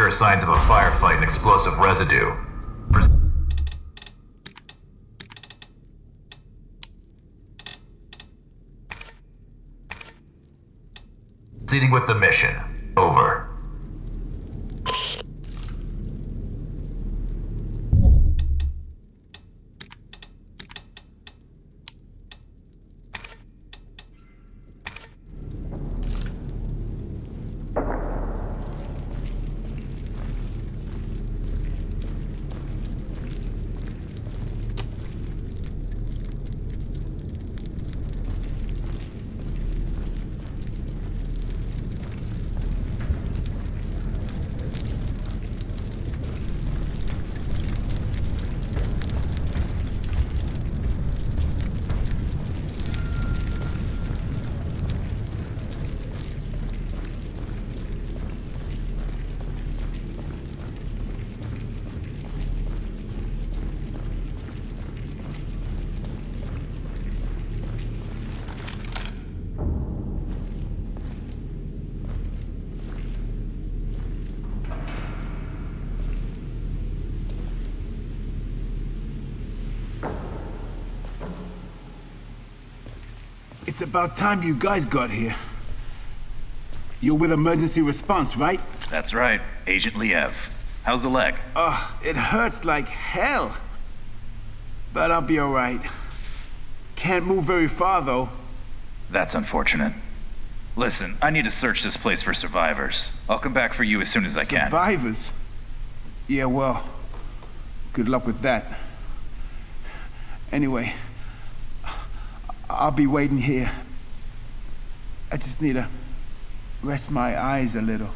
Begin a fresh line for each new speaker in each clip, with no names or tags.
sure signs of a firefight and explosive residue. Pres- Proceeding with the mission. Over.
It's about time you guys got here. You're with emergency response, right?
That's right, Agent Liev. How's the leg?
Ugh, it hurts like hell. But I'll be alright. Can't move very far, though.
That's unfortunate. Listen, I need to search this place for survivors. I'll come back for you as soon as I can.
Survivors? Yeah, well, good luck with that. Anyway, I'll be waiting here. I just need to rest my eyes a little.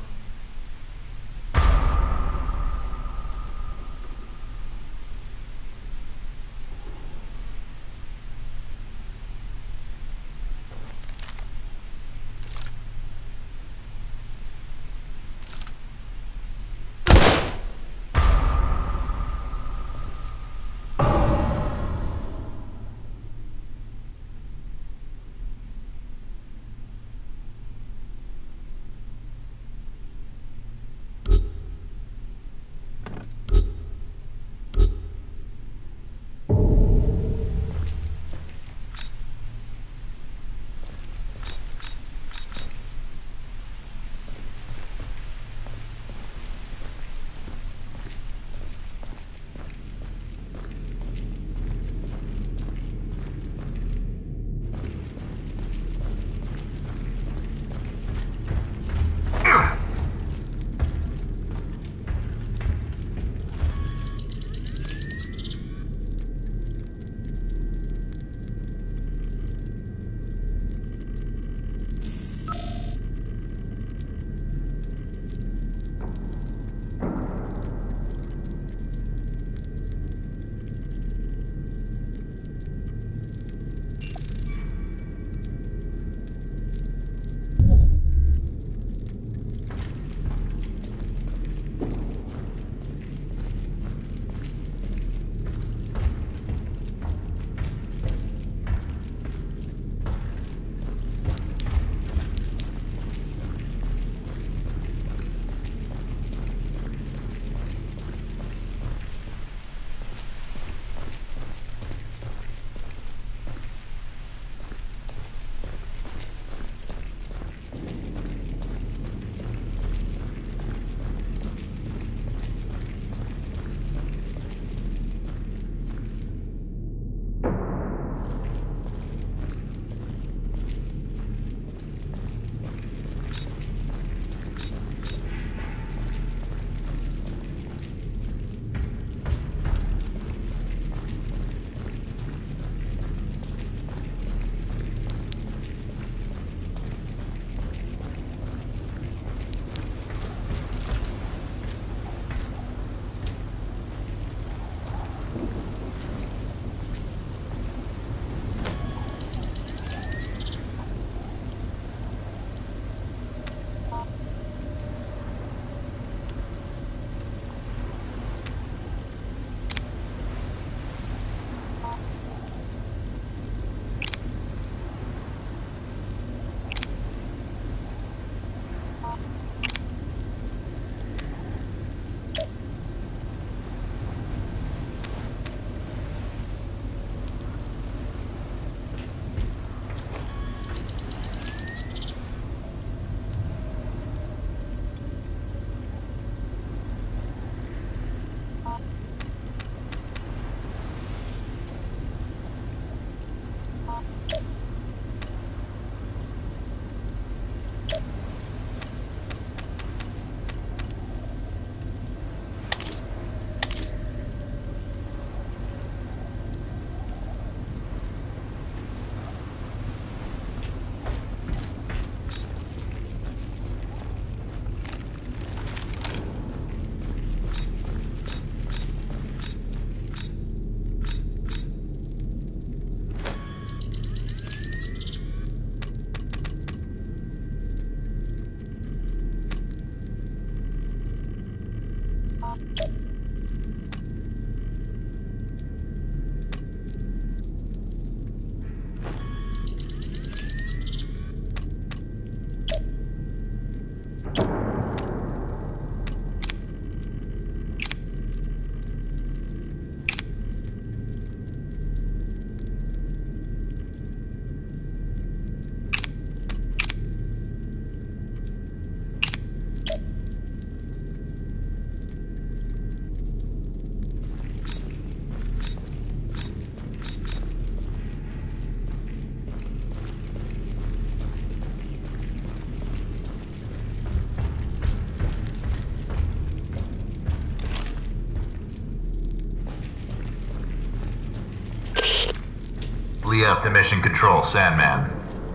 Liev to Mission Control, Sandman.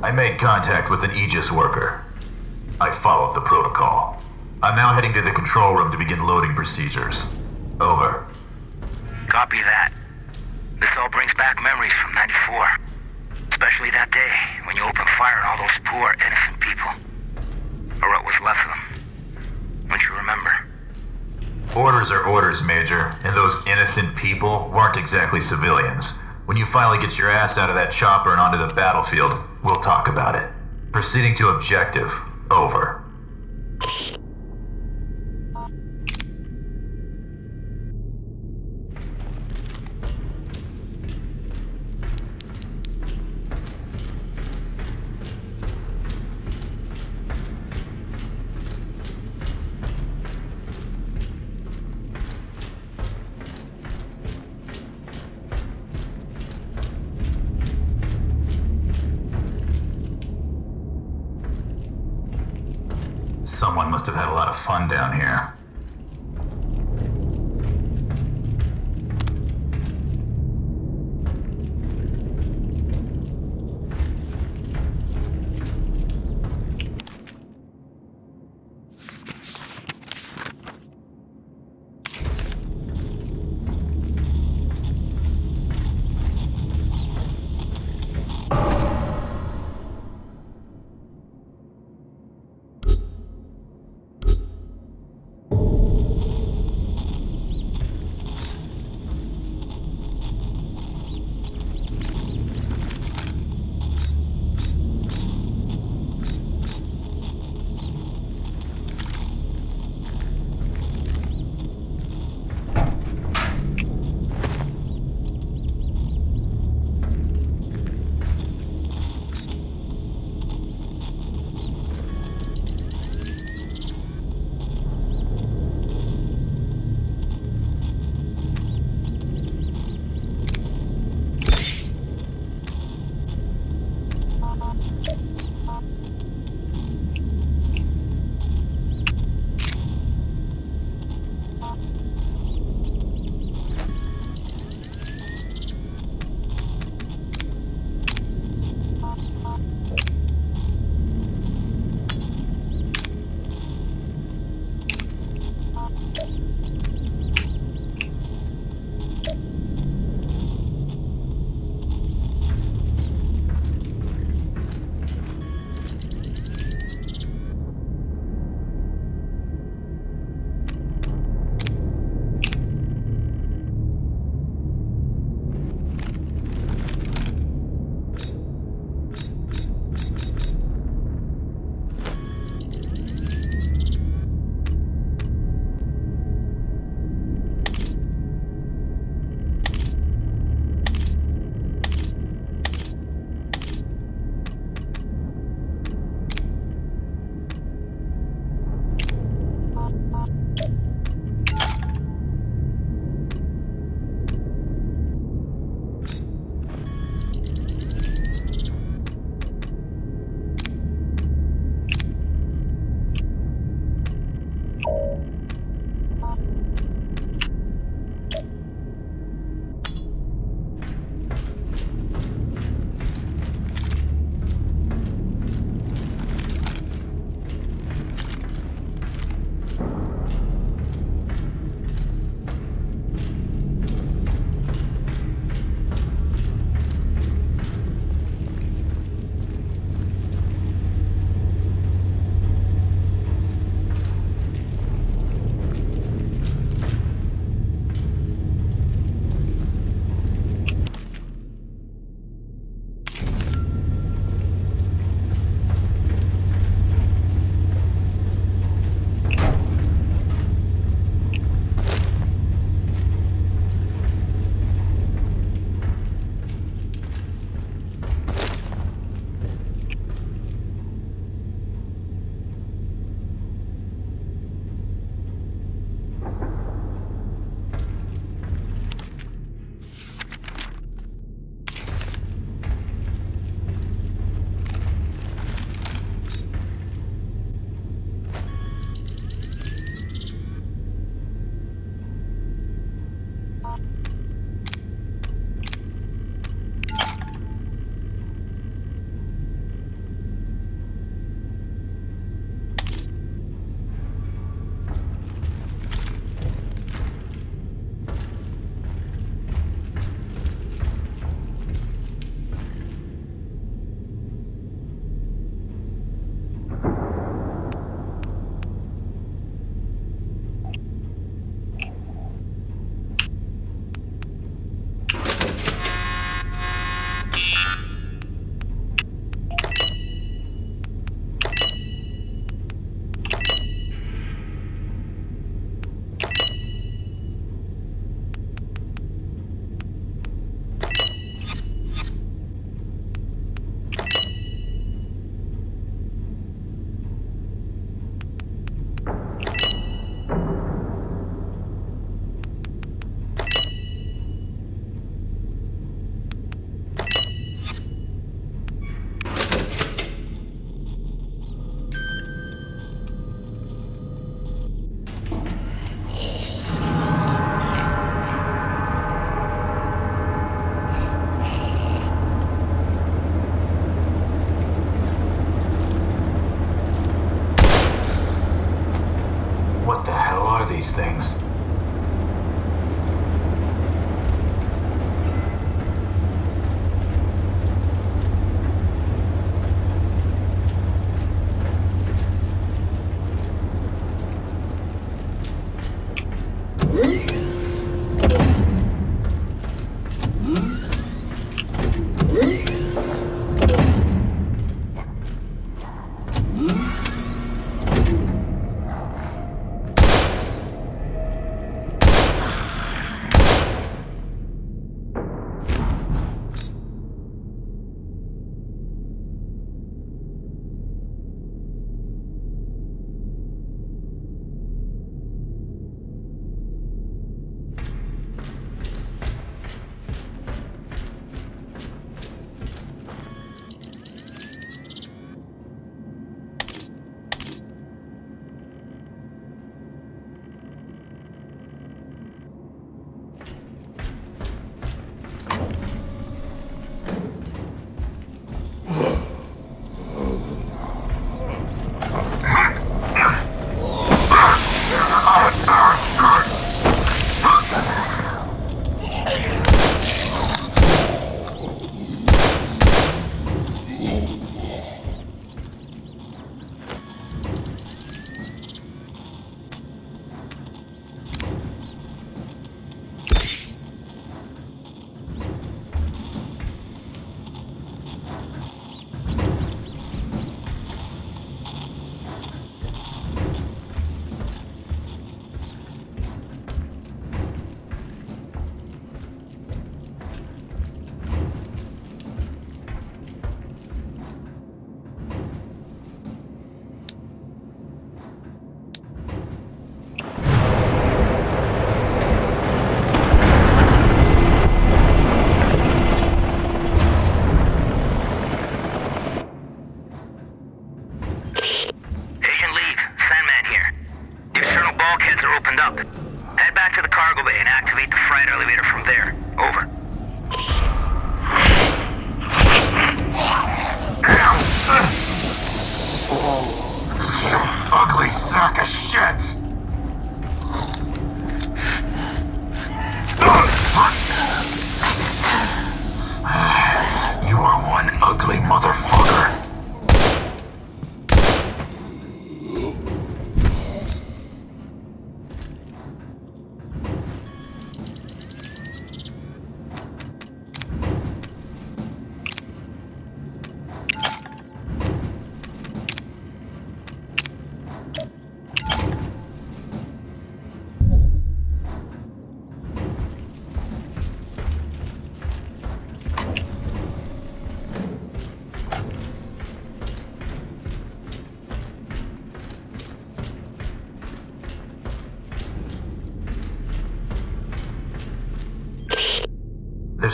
I made contact with an Aegis worker. I followed the protocol. I'm now heading to the control room to begin loading procedures. Over.
Copy that. This all brings back memories from 94. Especially that day when you opened fire on all those poor, innocent people. Or what was left of them. Don't you remember?
Orders are orders, Major, and those innocent people weren't exactly civilians. You finally get your ass out of that chopper and onto the battlefield, we'll talk about it. Proceeding to objective.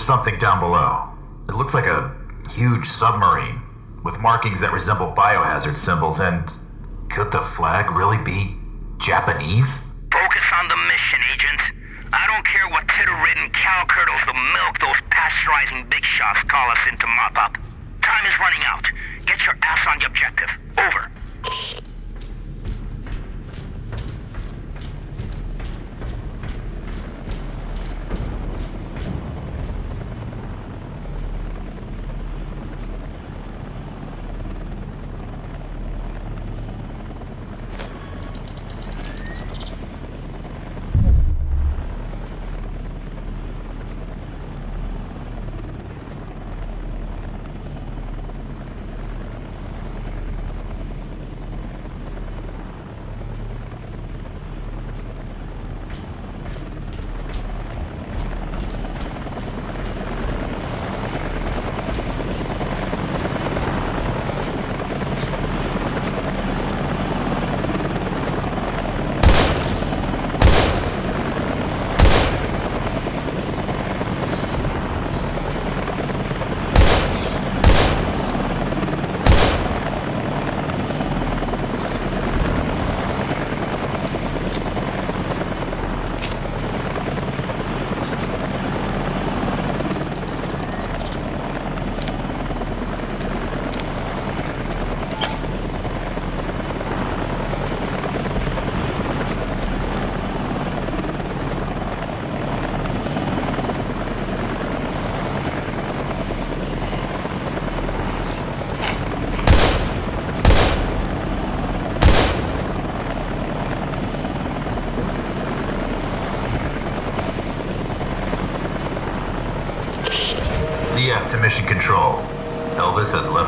Something down below. It looks like a huge submarine with markings that resemble biohazard symbols. And could the flag really be Japanese?
Focus on the mission, Agent. I don't care what titter-ridden cow curdles the milk those pasteurizing big shots call us in to mop up. Time is running out. Get your ass on the objective. To mission control. Elvis has left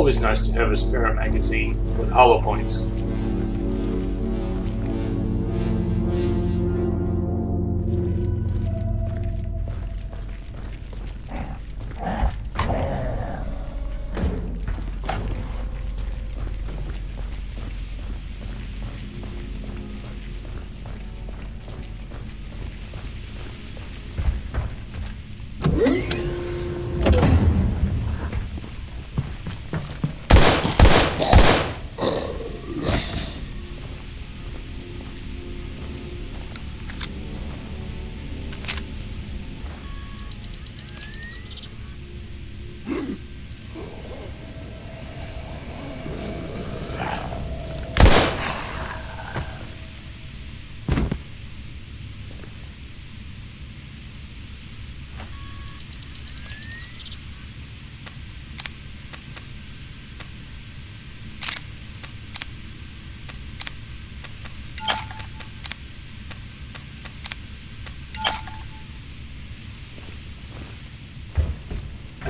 Always nice to have a spare magazine with hollow points.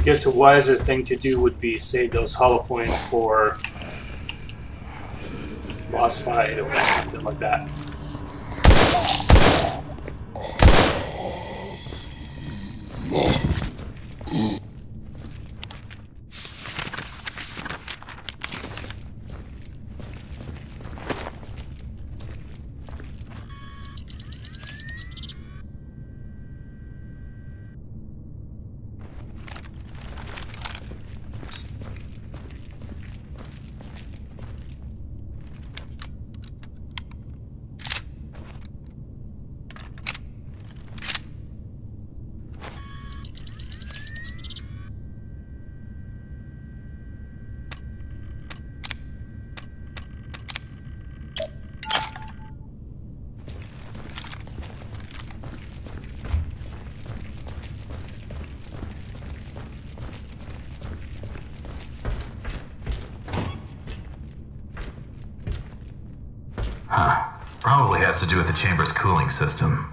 I guess a wiser thing to do would be save those hollow points for boss fight or something like that.
Huh. Probably to do with the chamber's cooling system.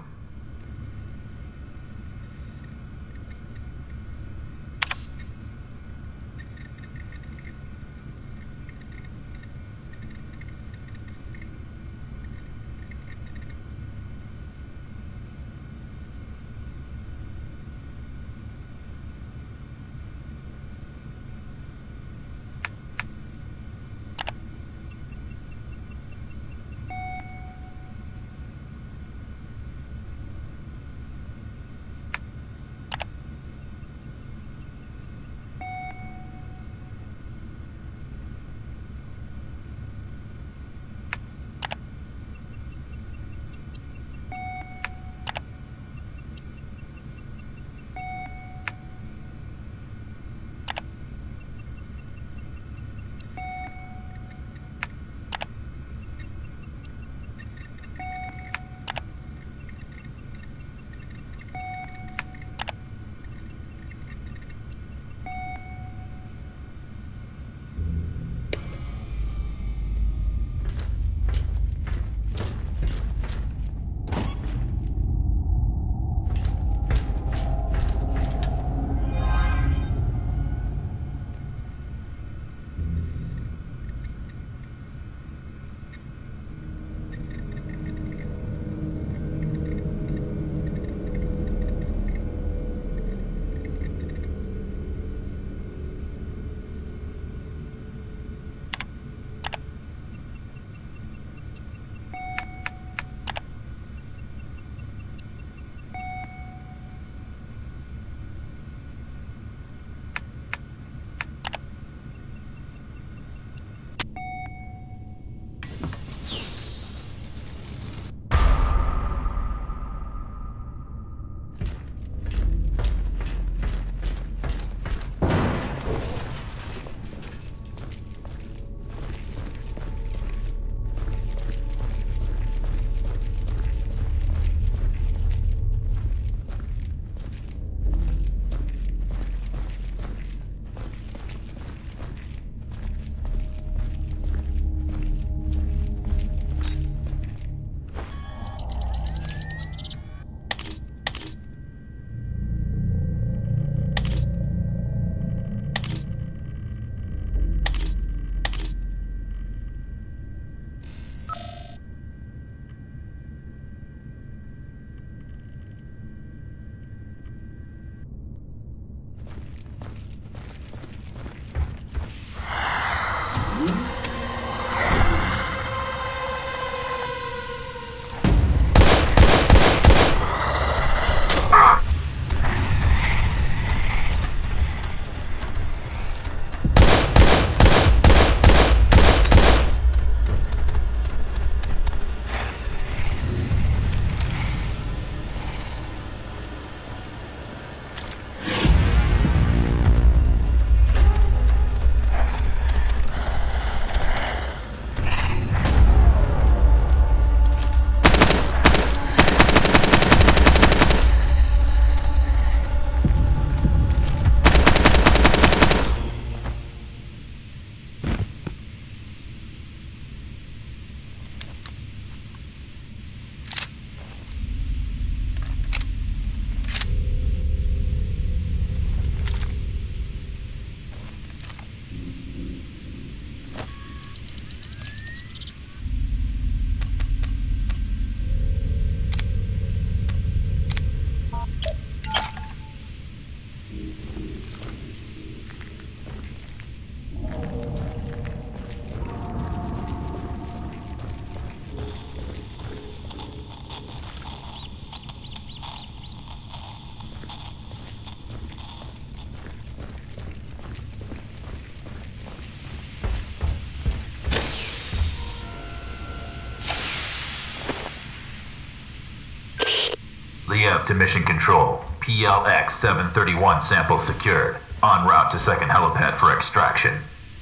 To Mission Control. PLX 731 sample secured. En route to second helipad for extraction.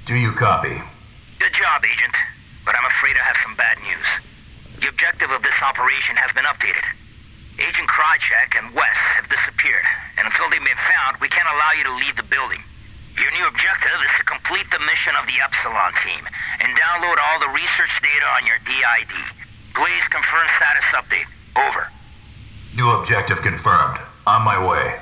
Do you copy?
Good job, Agent. But I'm afraid I have some bad news. The objective of this operation has been updated. Agent Krychek and West have disappeared, and until they've been found, we can't allow you to leave the building. Your new objective is to complete the mission of the Epsilon team and download all the research data on your DID. Please confirm status update. Over.
New objective confirmed. On my way.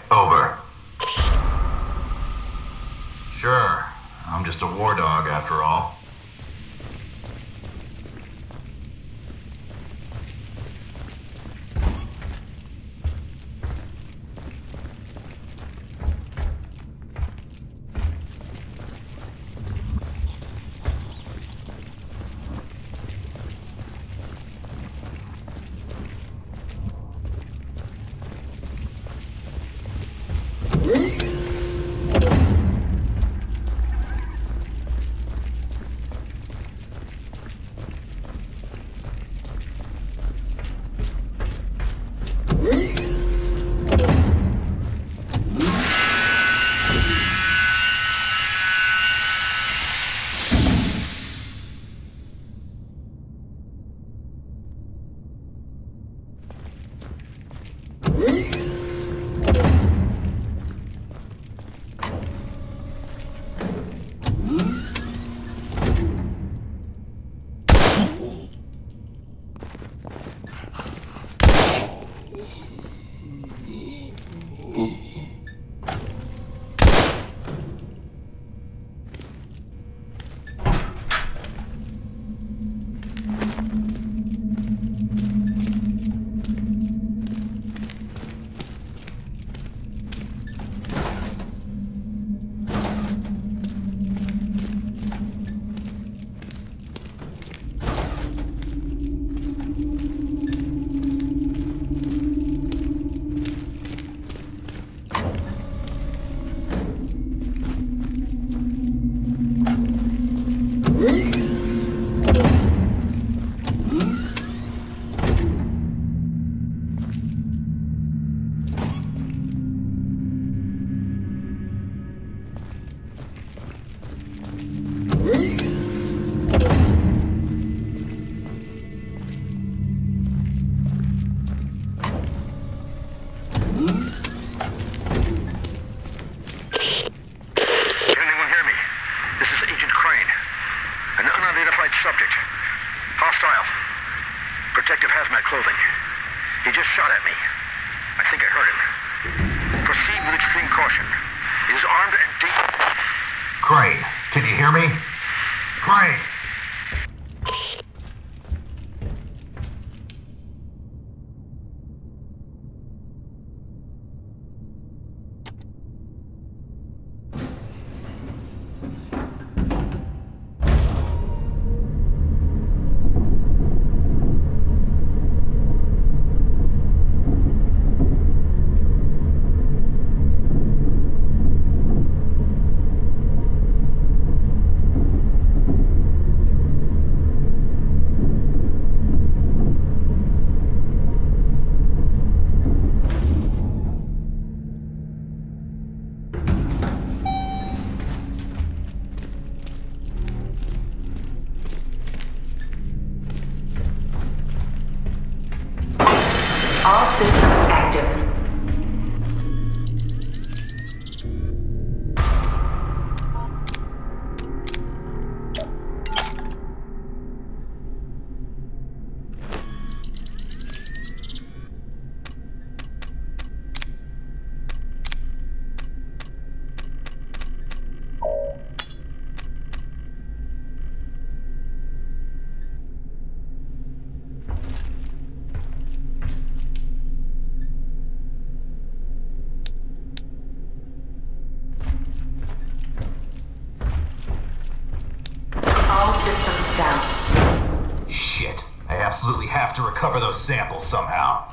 Recover those samples somehow.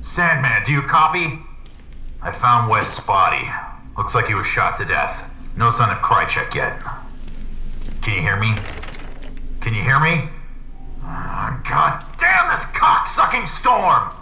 Sandman, do you copy? I found West's body. Looks like he was shot to death. No sign of Krychek yet. Can you hear me? Can you hear me? Ah, oh, God damn this cock-sucking storm!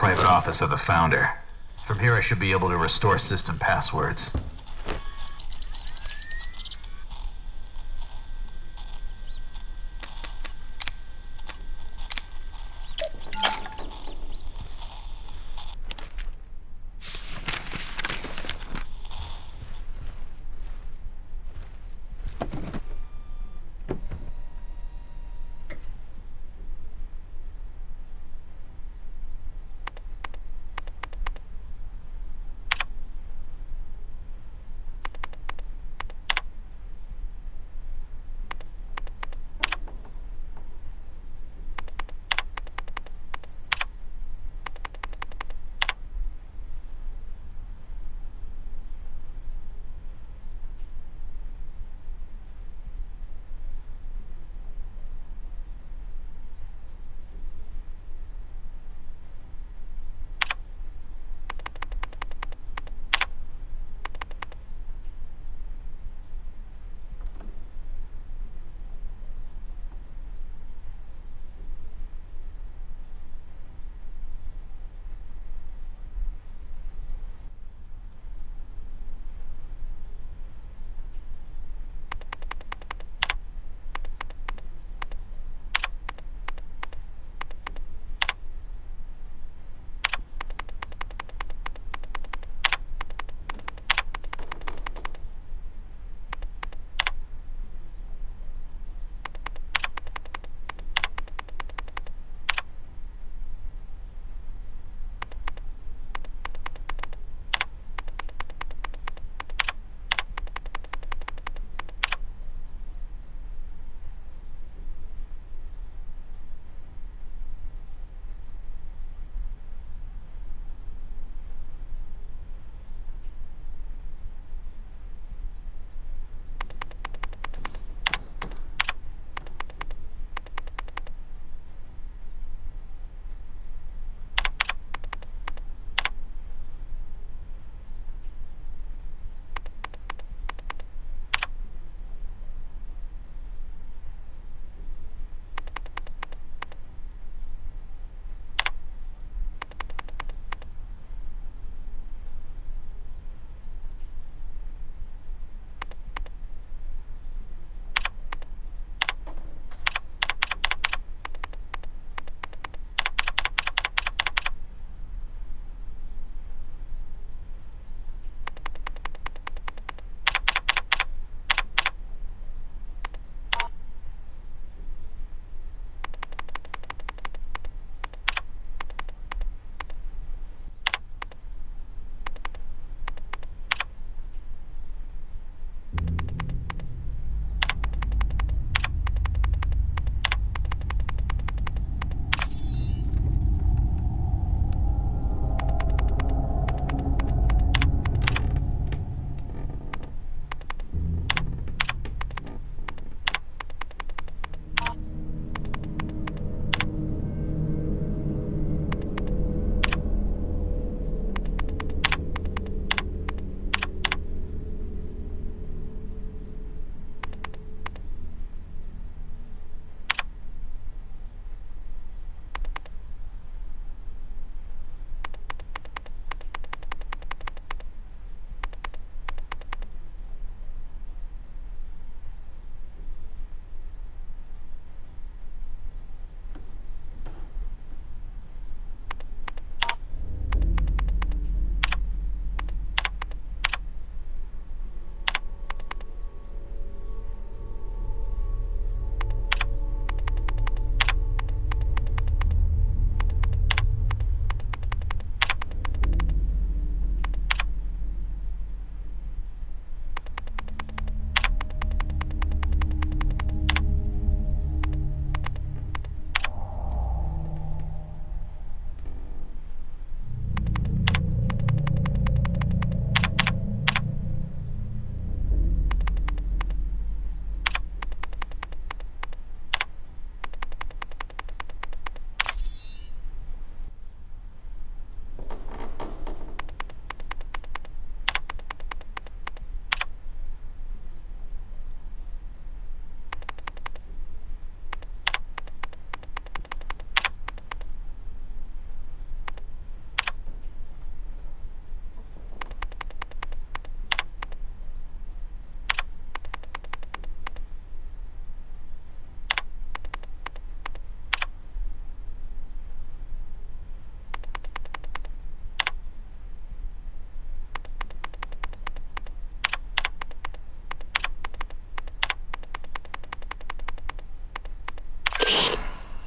Private office of the founder. From here, I should be able to restore system passwords.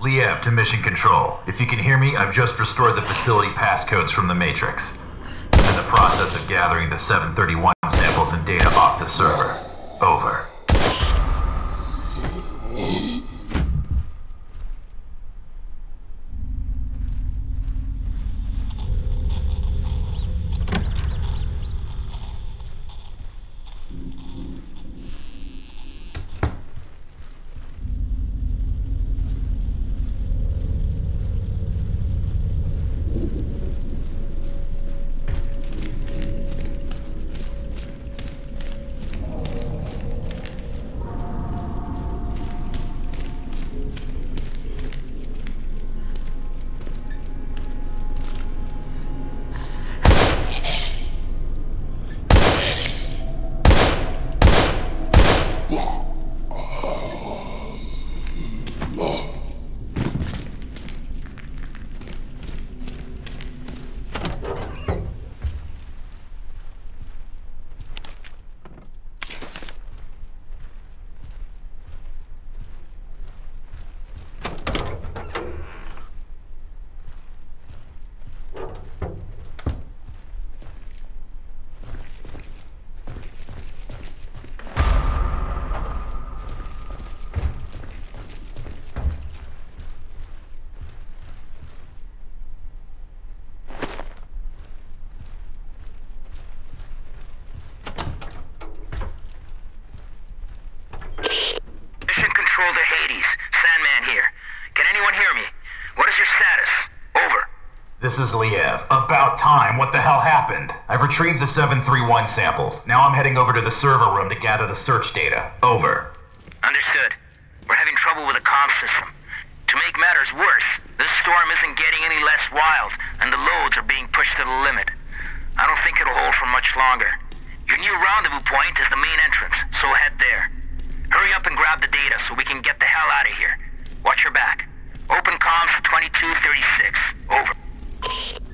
Liev to Mission Control. If you can hear me, I've just restored the facility passcodes from the Matrix. In the process of gathering the 731 samples and data off the server. Over.
Mission Control to Hades. Sandman here. Can anyone hear me? What is your status? Over.
This is Liev. About time. What the hell happened? I've retrieved the 731 samples. Now I'm heading over to the server room to gather the search data. Over.
Understood. We're having trouble with the comm system. To make matters worse, this storm isn't getting any less wild, and the loads are being pushed to the limit. I don't think it'll hold for much longer. Your new rendezvous point is the main entrance, so head there. Hurry up and grab the data so we can get the hell out of here. Watch your back. Open comms for 2236. Over.
Hey,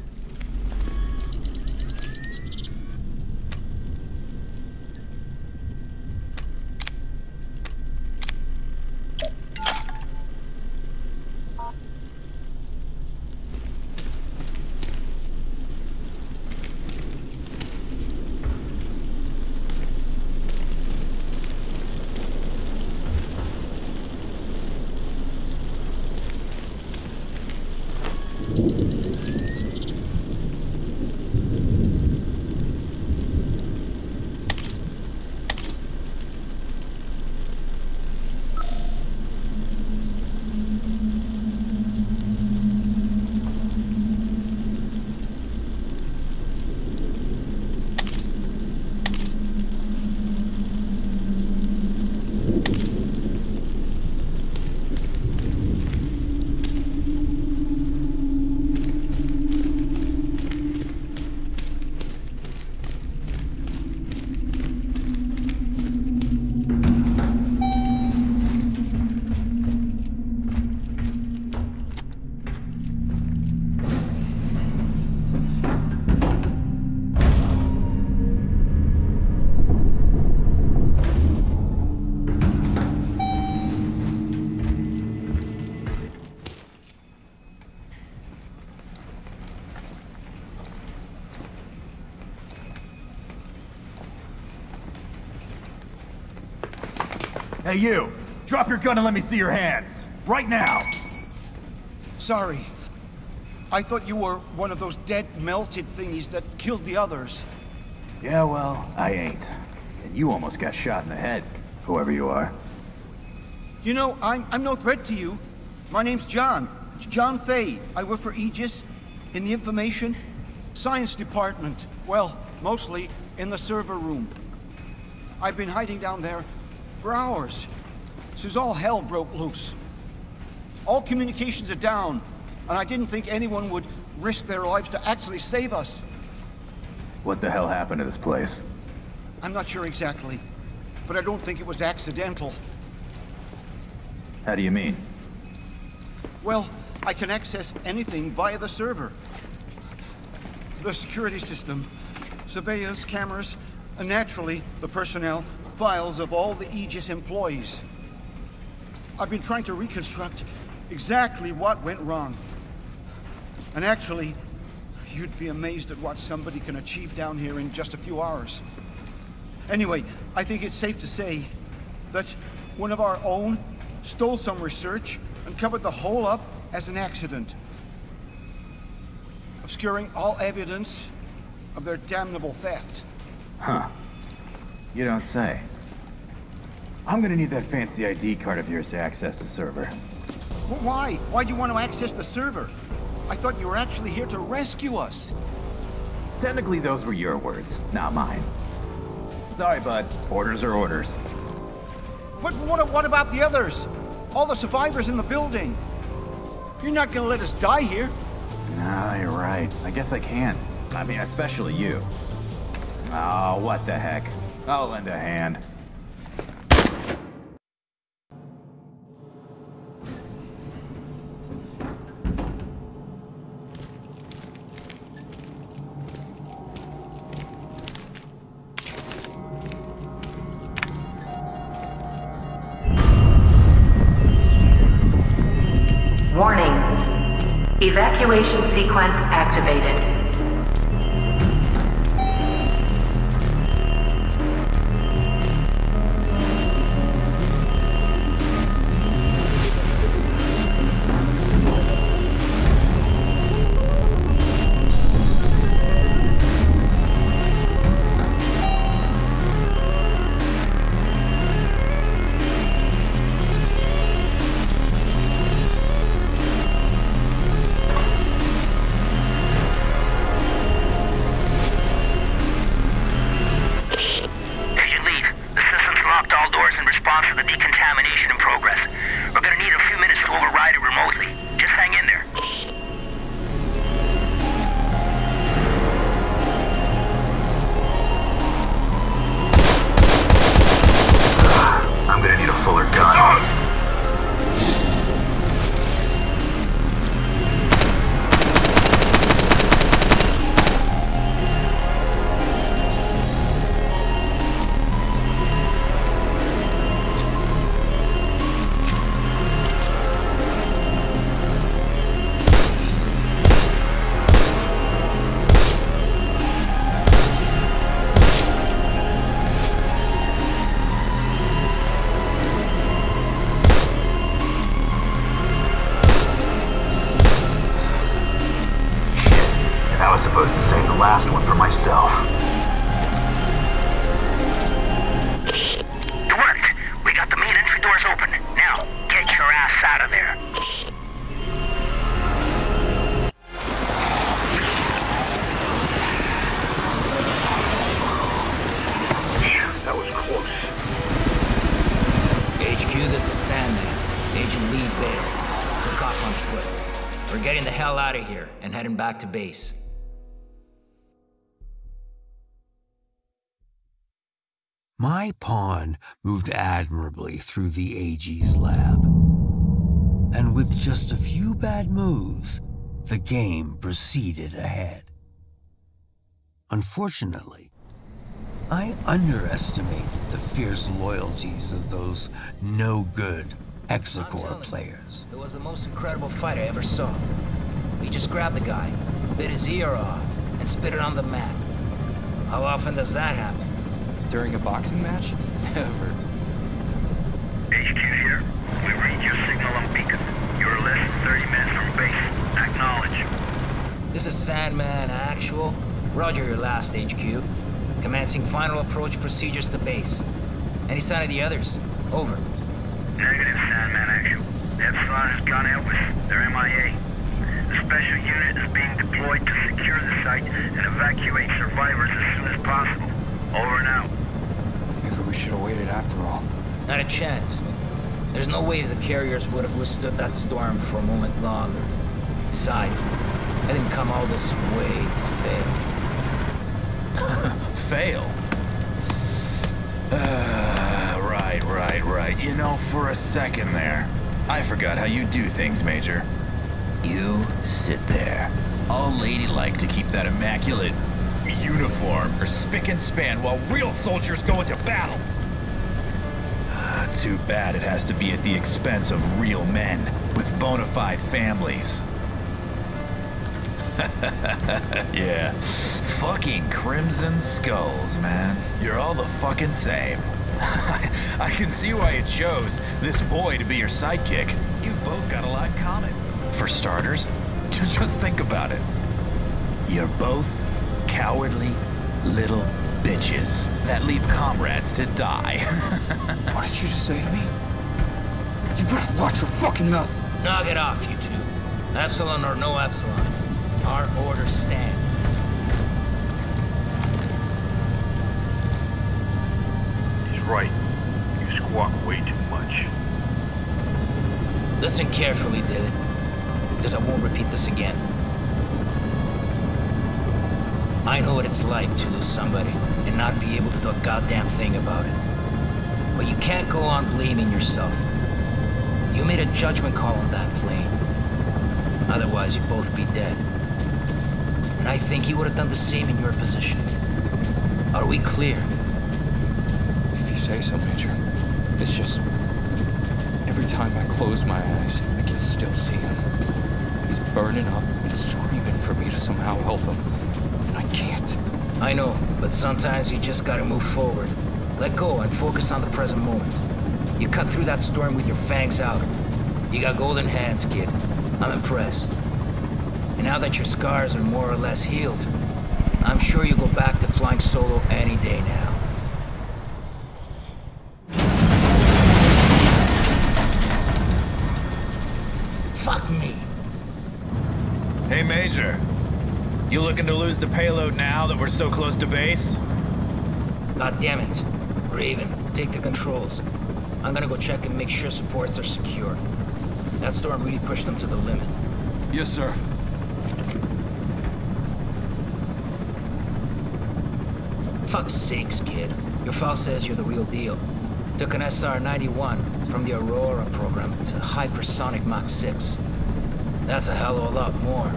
you! Drop your gun and let me see your hands! Right now!
Sorry. I thought you were one of those dead, melted thingies that killed the others.
Yeah, well, I ain't. And you almost got shot in the head, whoever you are.
You know, I'm, I'm no threat to you. My name's John. John Fay. I work for Aegis in the information science department. Well, mostly in the server room. I've been hiding down there for hours since all hell broke loose. All communications are down, and I didn't think anyone would risk their lives to actually save us.
What the hell happened to this place?
I'm not sure exactly, but I don't think it was accidental.
How do you mean?
Well, I can access anything via the server. The security system, surveillance cameras, and naturally, the personnel files of all the Aegis employees. I've been trying to reconstruct exactly what went wrong. And actually, you'd be amazed at what somebody can achieve down here in just a few hours. Anyway, I think it's safe to say that one of our own stole some research and covered the whole up as an accident. Obscuring all evidence of their damnable theft.
Huh. You don't say. I'm gonna need that fancy ID card of yours to access the server.
Why? Why do you want to access the server? I thought you were actually here to rescue us.
Technically, those were your words, not mine. Sorry, bud. Orders are orders.
But what, what about the others? All the survivors in the building? You're not gonna let us die here.
No, you're right. I guess I can. I mean, especially you. Oh, what the heck. I'll lend a hand.
Warning. Evacuation sequence activated.
Back to base.
My pawn moved admirably through the Aegis lab. And with just a few bad moves, the game proceeded ahead. Unfortunately, I underestimated the fierce loyalties of those no good
I'm Hexacore
players.
It was the most incredible fight I ever saw. We just grabbed the guy, bit his ear off, and spit it on the mat. How often does that happen?
During a boxing match? Never.
HQ here. We read your signal on beacon. You're less than 30 minutes from base. Acknowledge.
This is Sandman Actual. Roger your last HQ. Commencing final approach procedures to base. Any sign of the others? Over.
Negative, Sandman Actual. Epsilon has gone out with their MIA. The special unit is being deployed to secure the site and evacuate survivors as soon as possible. Over and out.
Maybe we should have waited after all.
Not a chance. There's no way the carriers would have withstood that storm for a moment longer. Besides, I didn't come all this way to fail.
Fail? Uh, right, right, right. You know, for a second there, I forgot how you do things, Major. You sit there, all ladylike to keep that immaculate uniform or spick and span while real soldiers go into battle. Ah, Too bad it has to be at the expense of real men. with bona fide families. yeah. Fucking Crimson Skulls, man. You're all the fucking same. I can see why you chose this boy to be your sidekick. You've both got a lot in common. For starters, just think about it. You're both cowardly little bitches that leave comrades to die.
what did you just say to me? You better watch your fucking mouth.
Knock it off, you two. Epsilon or no Epsilon. Our orders stand.
He's right. You squawk way too much.
Listen carefully, David, because I won't repeat this again. I know what it's like to lose somebody and not be able to do a goddamn thing about it. But you can't go on blaming yourself. You made a judgment call on that plane. Otherwise, you'd both be dead. And I think he would have done the same in your position. Are we clear?
If you say so, Major. It's just... Every time I close my eyes, I can still see him. He's burning up and screaming for me to somehow help him. And I can't.
I know, but sometimes you just gotta move forward. Let go and focus on the present moment. You cut through that storm with your fangs out. You got golden hands, kid. I'm impressed. And now that your scars are more or less healed, I'm sure you'll go back to flying solo any day now. Fuck me.
hey, Major. You looking to lose the payload now that we're so close to base?
God damn it. Raven, take the controls. I'm gonna go check and make sure supports are secure. That storm really pushed them to the limit.
Yes, sir.
Fuck's sakes, kid. Your file says you're the real deal. Took an SR-91 from the Aurora program to hypersonic Mach 6. That's a hell of a lot more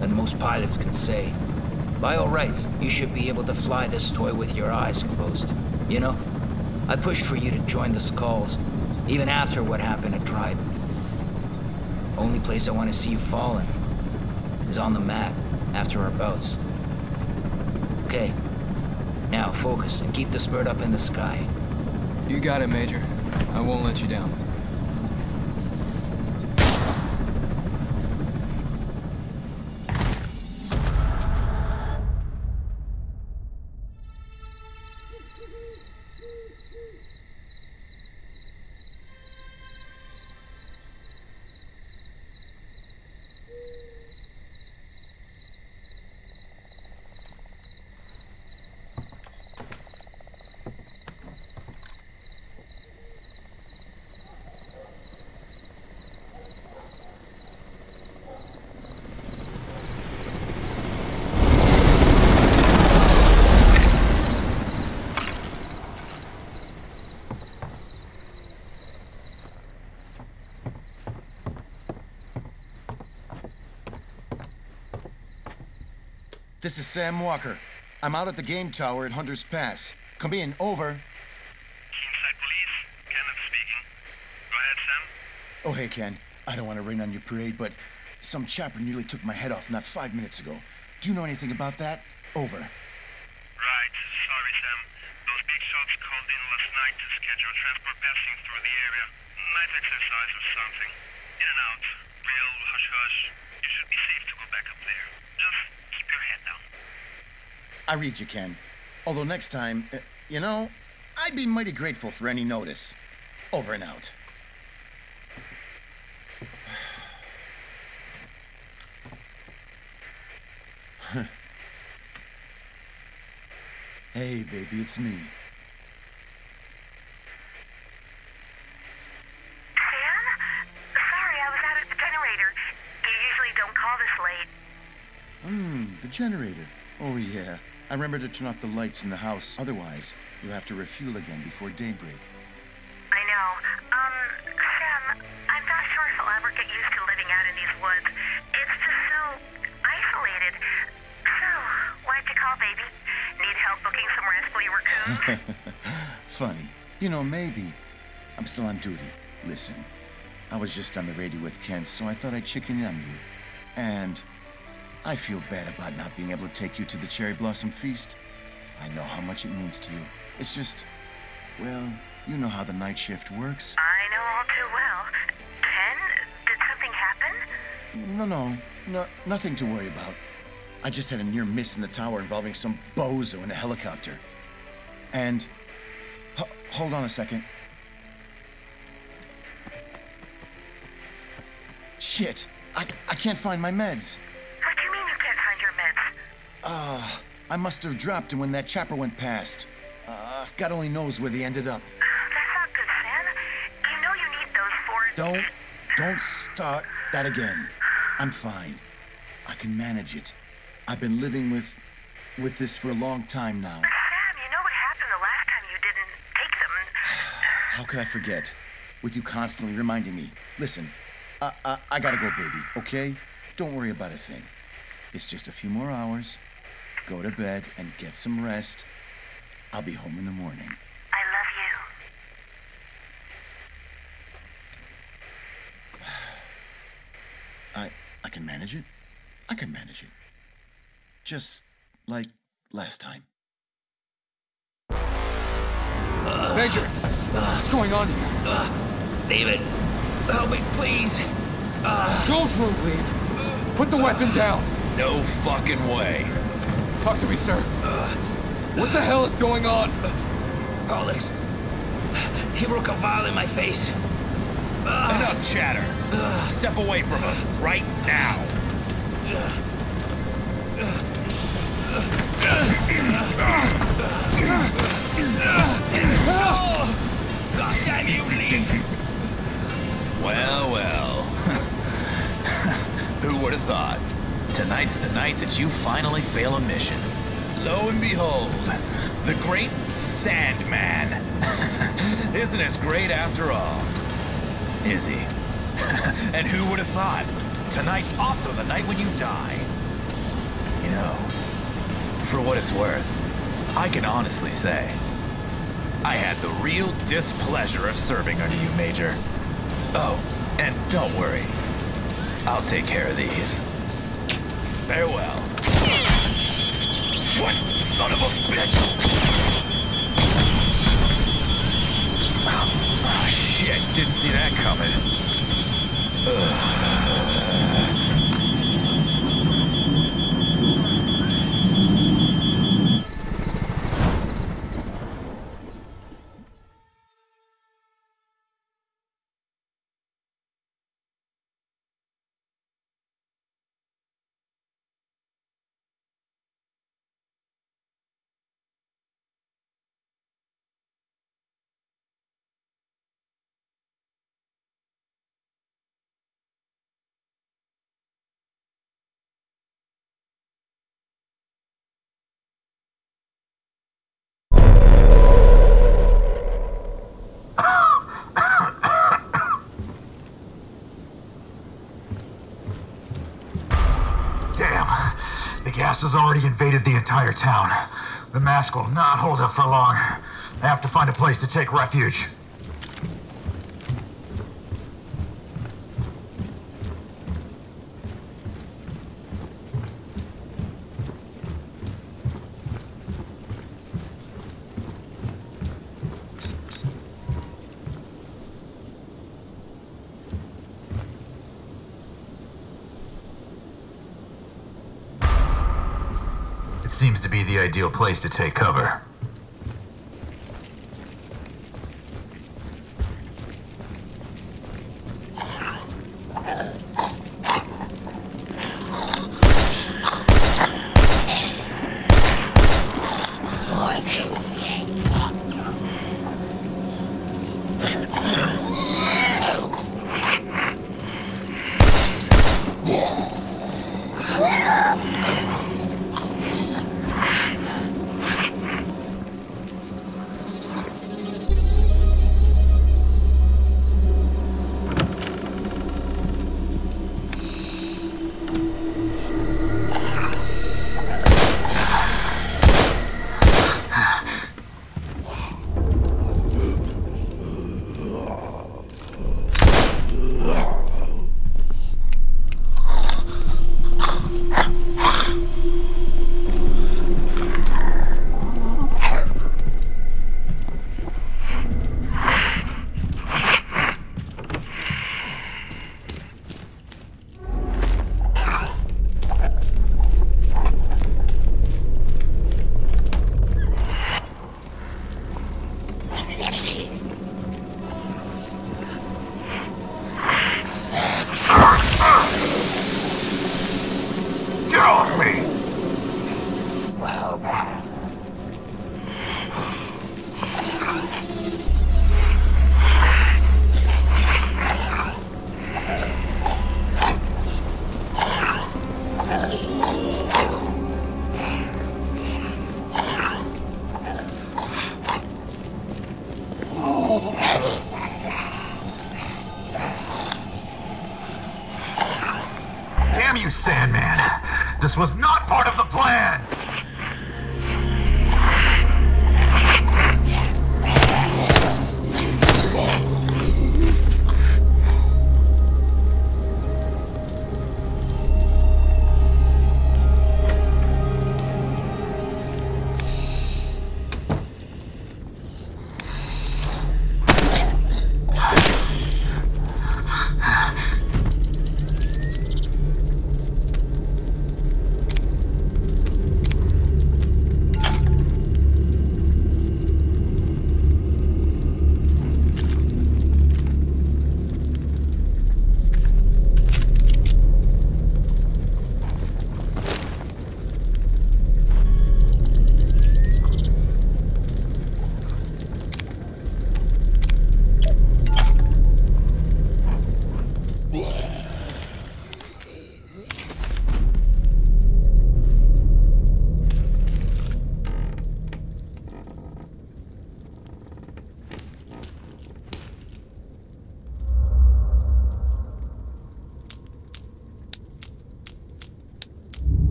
than most pilots can say. By all rights, you should be able to fly this toy with your eyes closed. You know, I pushed for you to join the Skulls, even after what happened at Dryden. Only place I want to see you falling is on the mat after our bouts. Okay, now focus and keep the bird up in the sky.
You got it, Major. I won't let you down.
This is Sam Walker. I'm out at the game tower at Hunter's Pass. Come in, over.
Inside police, Kenneth speaking. Go ahead, Sam.
Oh, hey, Ken. I don't want to rain on your parade, but some chopper nearly took my head off not five minutes ago. Do you know anything about that? Over.
Right, sorry, Sam. Those big shots called in last night to schedule transport passing through the area. Night exercise or something. In and out. Real hush-hush. You should be safe to go back up there. Just keep your head down.
I read you, Ken. Although next time, uh, you know, I'd be mighty grateful for any notice. Over and out. hey, baby, it's me.
Sam? Sorry, I was at the generator. You usually don't call this late.
Hmm, the generator. Oh, yeah. I remember to turn off the lights in the house. Otherwise, you'll have to refuel again before daybreak.
I know. Um, Sam, I'm not sure if I'll ever get used to living out in these woods. It's just so isolated. So, why'd you call, baby? Need help booking some rascally raccoons?
Funny. You know, maybe. I'm still on duty. Listen. I was just on the radio with Ken, so I thought I'd chicken in on you. And I feel bad about not being able to take you to the Cherry Blossom Feast. I know how much it means to you. It's just, well, you know how the night shift works.
I know all too well. Ken, did something happen?
No, no, no, nothing to worry about. I just had a near miss in the tower involving some bozo in a helicopter. And, hold on a second. Shit, I, I can't find my meds. Ah, I must have dropped him when that chopper went past. Uh, God only knows where they ended up.
That's not good, Sam. You know you need those for...
Don't, don't start that again. I'm fine. I can manage it. I've been living with, with this for a long time now.
Sam, you know what happened the last time you didn't take them?
How could I forget? With you constantly reminding me. Listen, I, I, I gotta go, baby, okay? Don't worry about a thing. It's just a few more hours. Go to bed and get some rest. I'll be home in the morning.
I love you.
I I can manage it. I can manage it. Just like last time.
Major, what's going on here?
Uh, David, help me, please.
Don't move, Liev. Put the weapon down.
No fucking way.
Talk to me, sir. What the hell is going on?
Pollux. He broke a vial in my face.
Enough chatter. Step away from him right now.
God damn you, Liev!
Well, well. Who would have thought? Tonight's the night that you finally fail a mission. Lo and behold, the great Sandman. Isn't as great after all. Is he? and who would have thought? Tonight's also the night when you die. You know, for what it's worth, I can honestly say, I had the real displeasure of serving under you, Major. Oh, and don't worry. I'll take care of these. Farewell. What son of a bitch! Oh, shit, didn't see that coming. Ugh.
Damn. The has already invaded the entire town. The mask will not hold up for long. I have to find a place to take refuge. It seems to be the ideal place to take cover.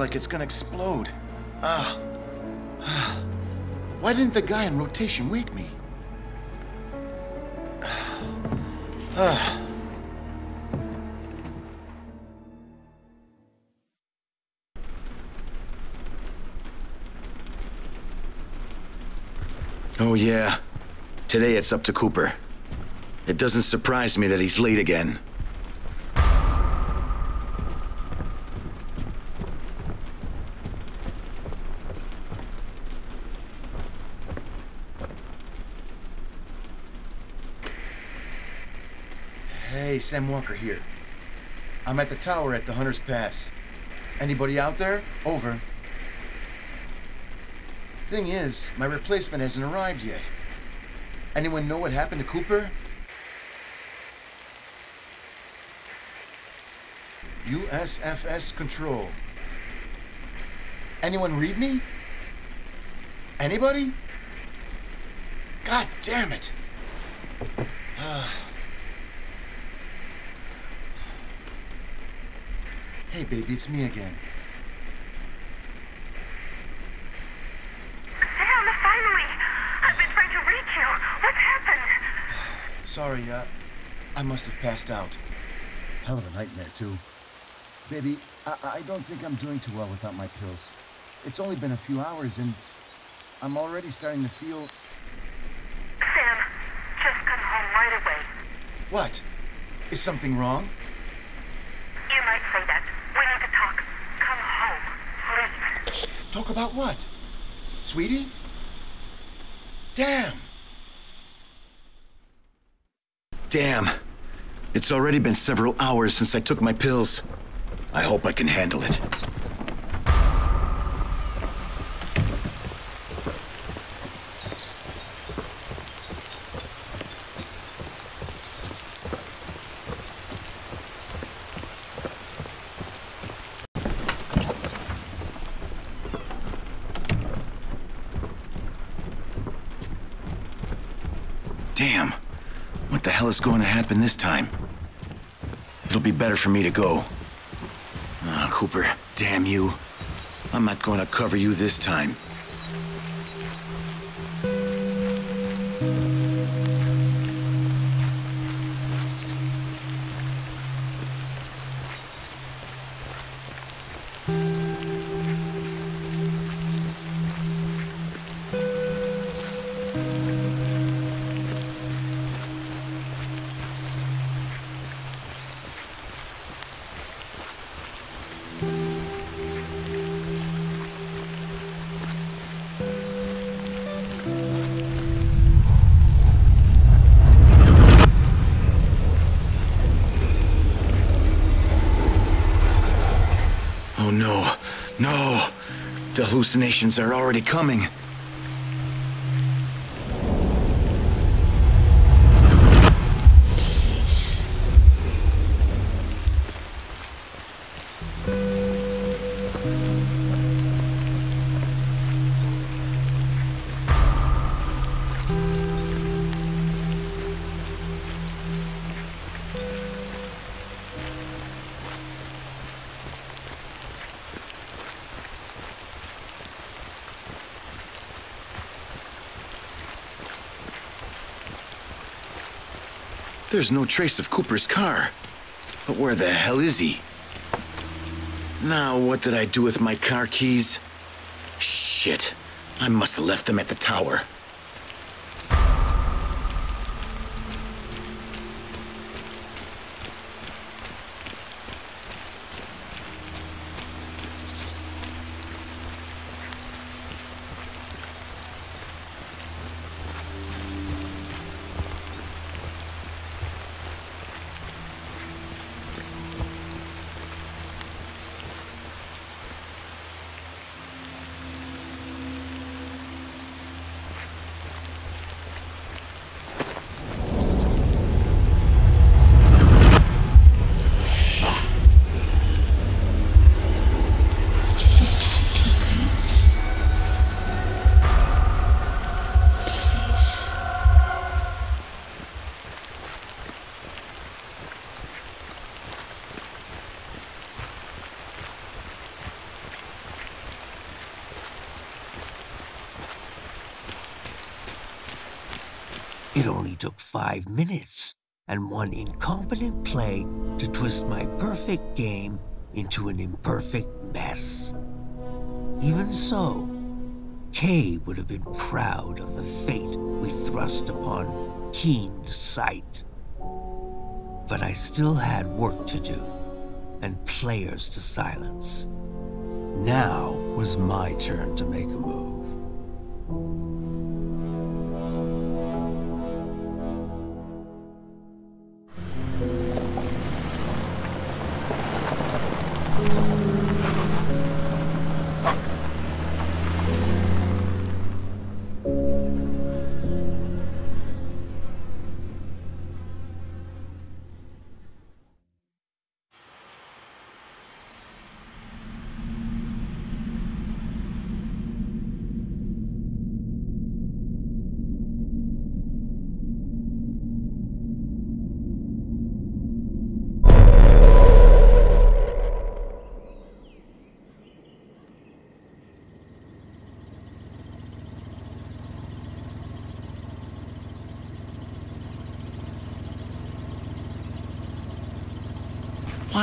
Like it's gonna explode. Ah. Ah. Why didn't the guy in rotation wake me? Ah.
Oh, yeah. Today it's up to Cooper. It doesn't surprise me that he's late again.
Hey, Hey, Sam Walker here. I'm at the tower at the Hunter's Pass. Anybody out there? Over. Thing is, my replacement hasn't arrived yet. Anyone know what happened to Cooper? USFS Control. Anyone read me? Anybody? God damn it! Ah. Hey, baby, it's me again.
Sam, finally! I've been trying to reach you. What's happened?
Sorry, uh, I must have passed out. Hell of a nightmare, too. Baby, I, I don't think I'm doing too well without my pills. It's only been a few hours, and I'm already starting to feel.
Sam, just come home right away.
What? Is something wrong?
You might say that. We need to talk. Come home, please.
Talk about what? Sweetie? Damn!
Damn. It's already been several hours since I took my pills. I hope I can handle it. Damn. What the hell is going to happen this time? It'll be better for me to go. Ah, Cooper, damn you. I'm not going to cover you this time. Hallucinations are already coming. There's no trace of Cooper's car. But where the hell is he? Now, what did I do with my car keys? Shit. I must have left them at the tower.
Five minutes and one incompetent play to twist my perfect game into an imperfect mess. Even so, Kay would have been proud of the fate we thrust upon Keen Sight. But I still had work to do and players to silence. Now was my turn to make a move.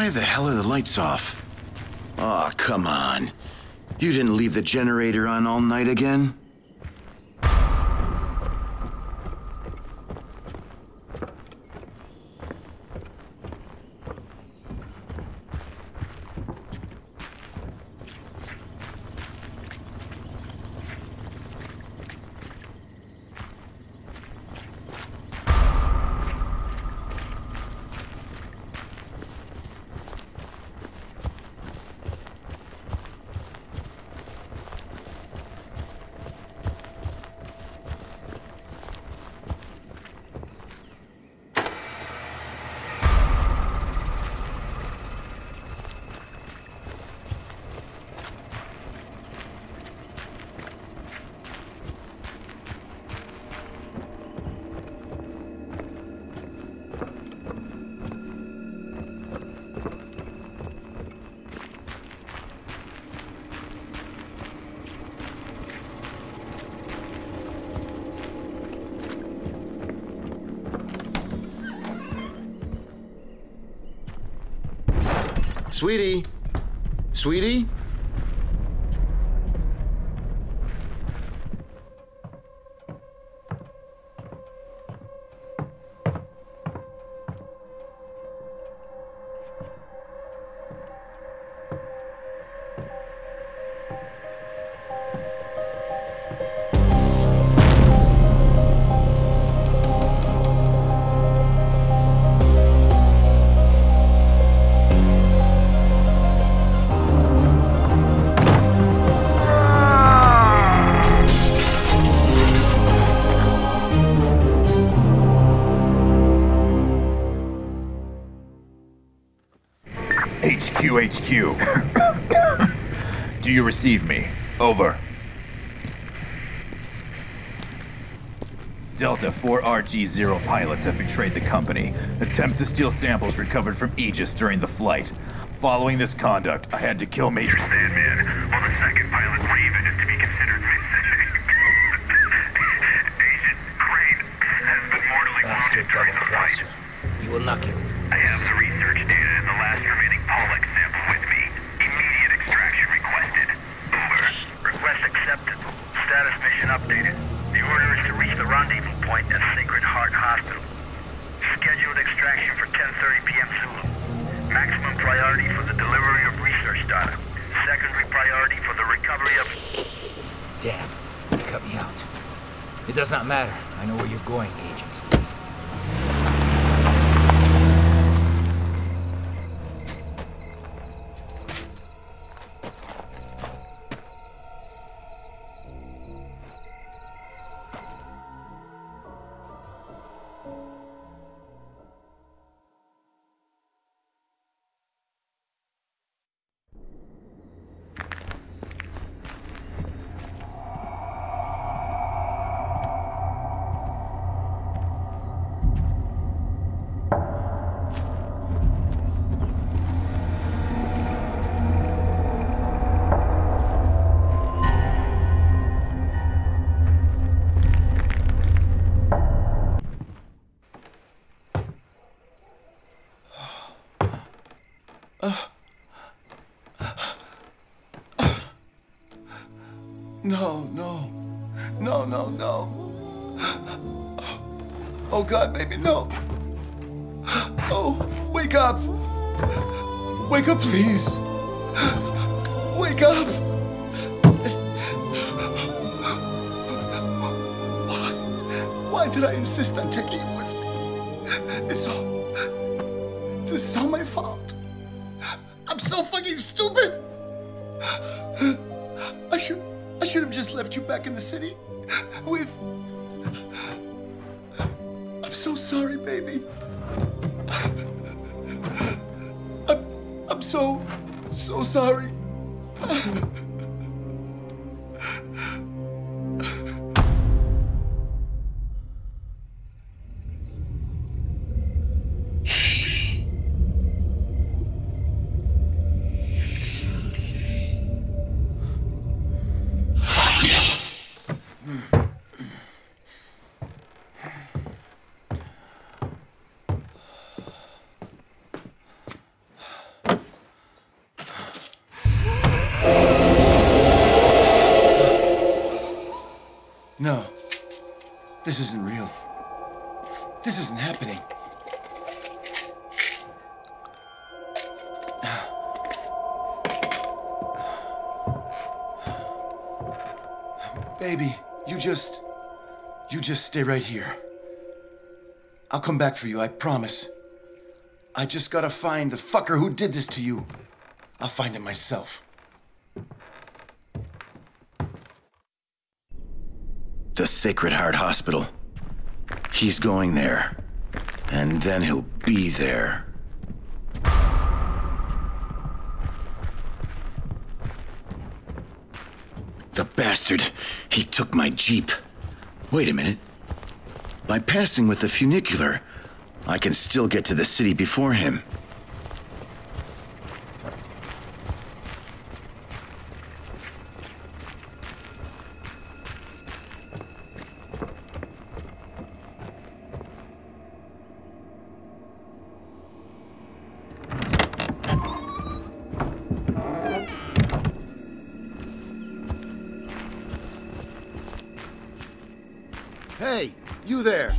Why the hell are the lights off? Oh, come on. You didn't leave the generator on all night again? Sweetie? Sweetie?
Receive me? Over. Delta 4RG-0 pilots have betrayed the company. Attempt to steal samples recovered from Aegis during the flight. Following this conduct, I had to kill Major Sandman, while the second pilot,
God, baby, no. Oh, wake up. Wake up, please. Just stay right here. I'll come back for you, I promise. I just gotta find the fucker who did this to you. I'll find him myself. The Sacred Heart Hospital. He's going there. And then he'll be there. The bastard. He took my Jeep. Wait a minute. By passing with the funicular, I can still get to the city before him. You there.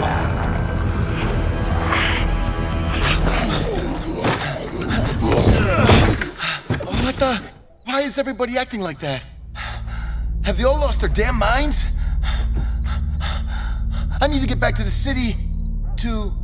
Life? Oh, what the? Why is everybody acting like that? Have they all lost their damn minds? I need to get back to the city to.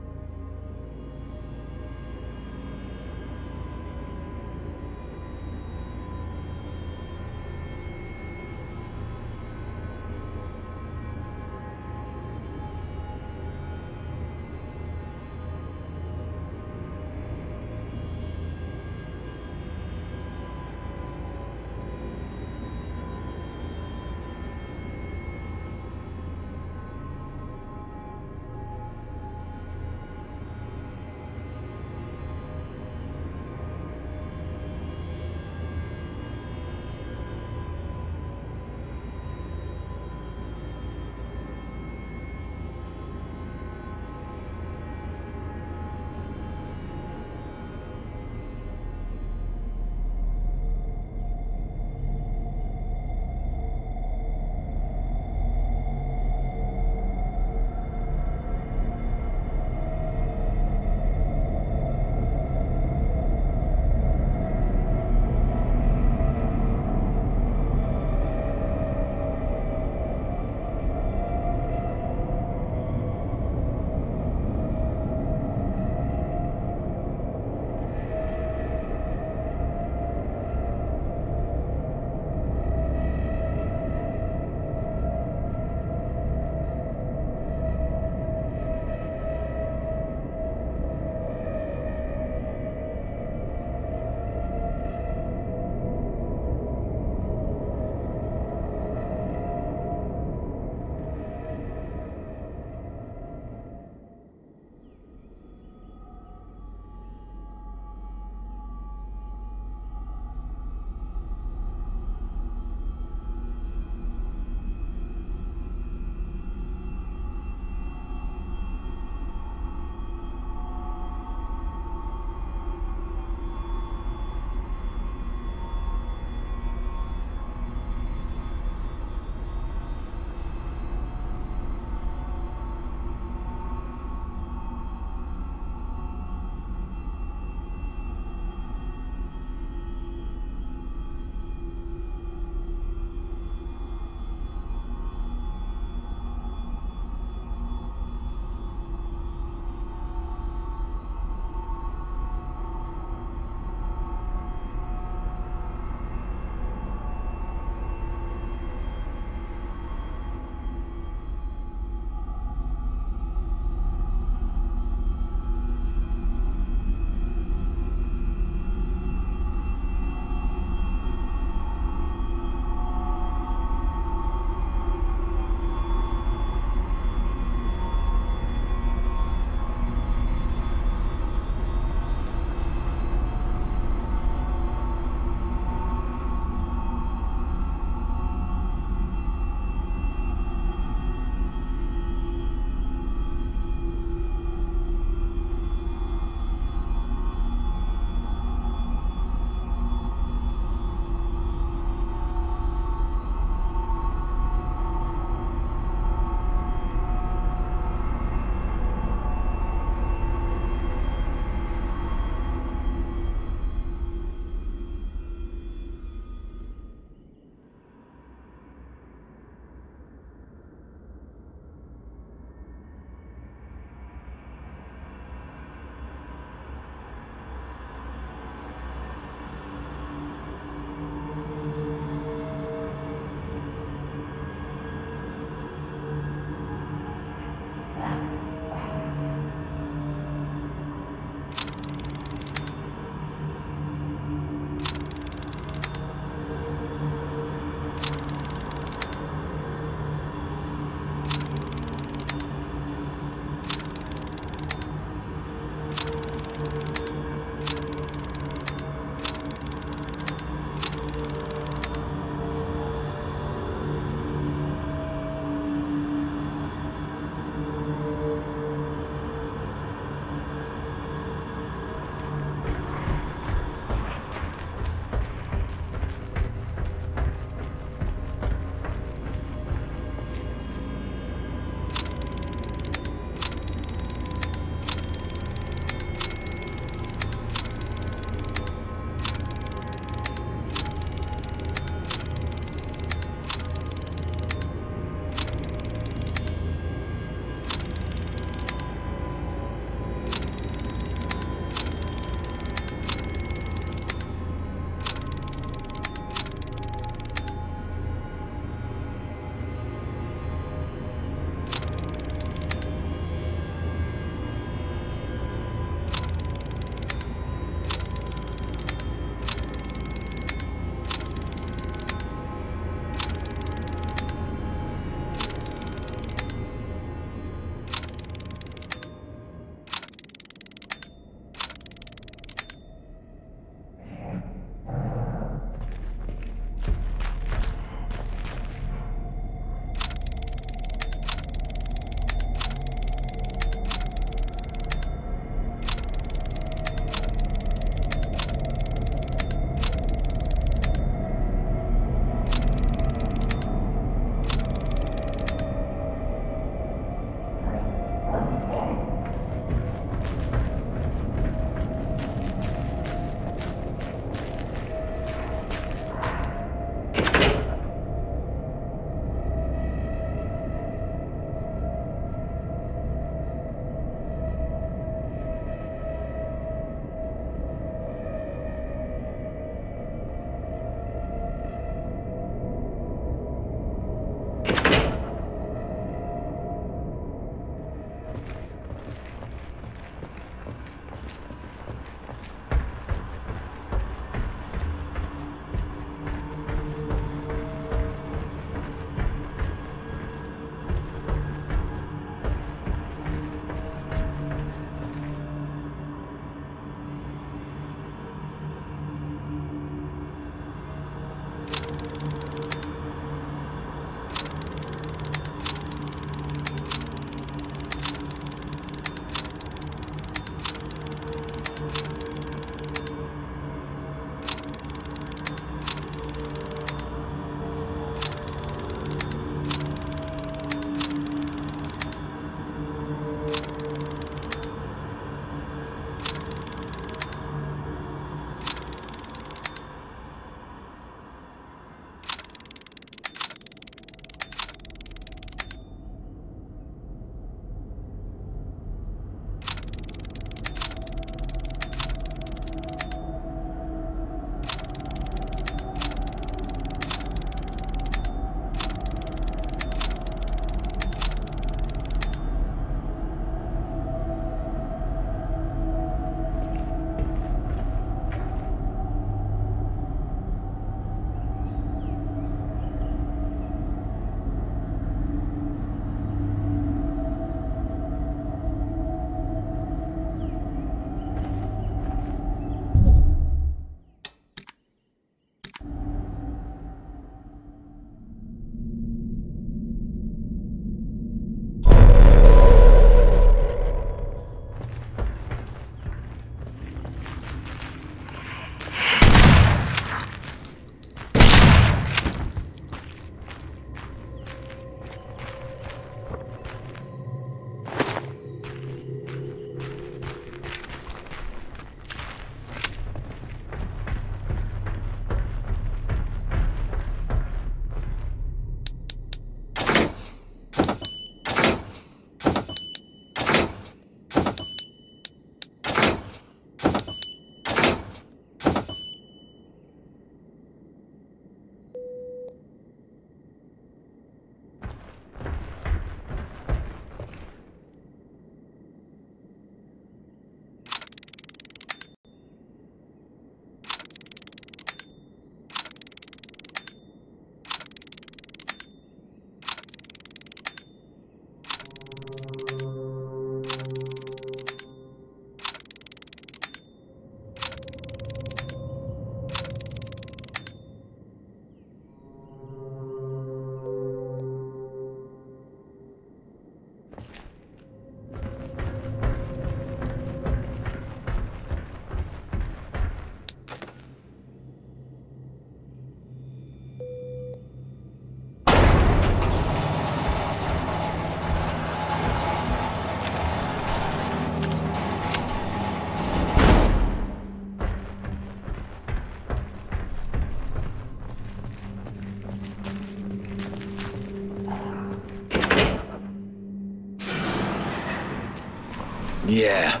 Yeah,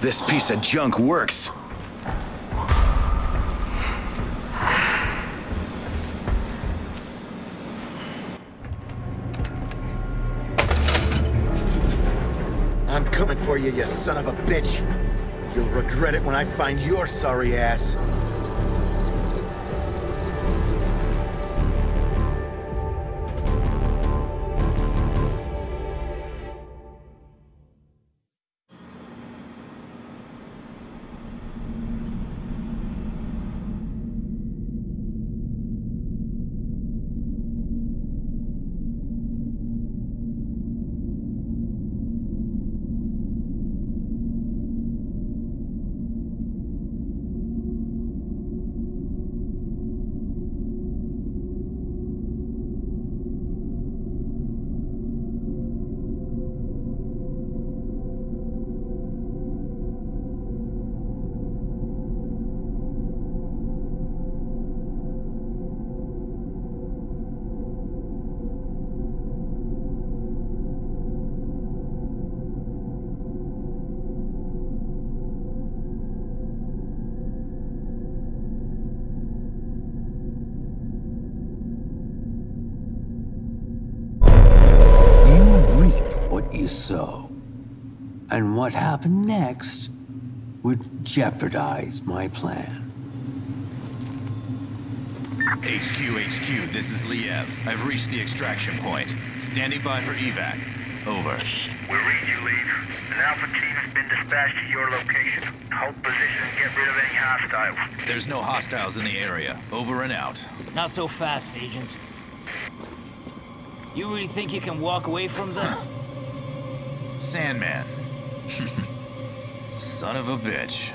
this piece of junk works. I'm coming for you, you son of a bitch. You'll regret it when I find your sorry ass.
Next would jeopardize my plan.
HQ, HQ, this is Liev. I've reached the extraction point. Standing by for evac. Over.
We read you, Liev. An Alpha team has been dispatched to your location. Hold position and get rid of any hostiles.
There's no hostiles in the area. Over and out.
Not so fast, Agent. You really think you can walk away from this?
Sandman. Son of a bitch.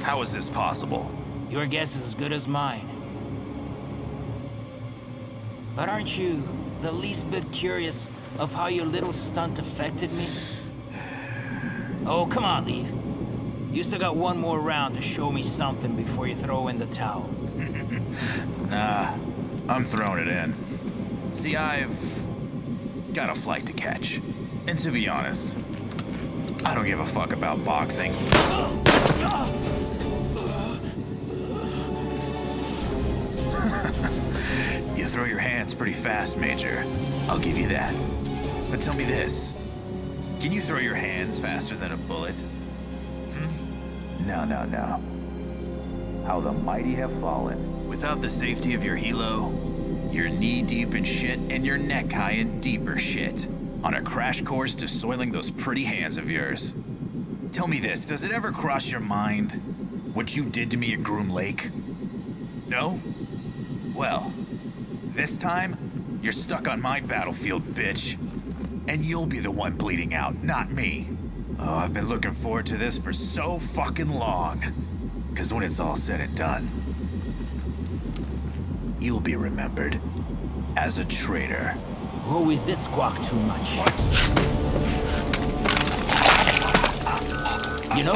How is this possible?
Your guess is as good as mine. But aren't you the least bit curious of how your little stunt affected me? Oh, come on, Liev. You still got one more round to show me something before you throw in the towel.
nah, I'm throwing it in. See, I've got a flight to catch. And to be honest, I don't give a fuck about boxing. you throw your hands pretty fast, Major. I'll give you that. But tell me this. Can you throw your hands faster than a bullet? Hmm? No, no, no. How the mighty have fallen. Without the safety of your helo, you're knee-deep in shit and you're neck-high in deeper shit. On a crash course to soiling those pretty hands of yours. Tell me this, does it ever cross your mind what you did to me at Groom Lake? No? Well, this time, you're stuck on my battlefield, bitch. And you'll be the one bleeding out, not me. Oh, I've been looking forward to this for so fucking long. Because when it's all said and done, you'll be remembered as a traitor.
Always did squawk too much. You know,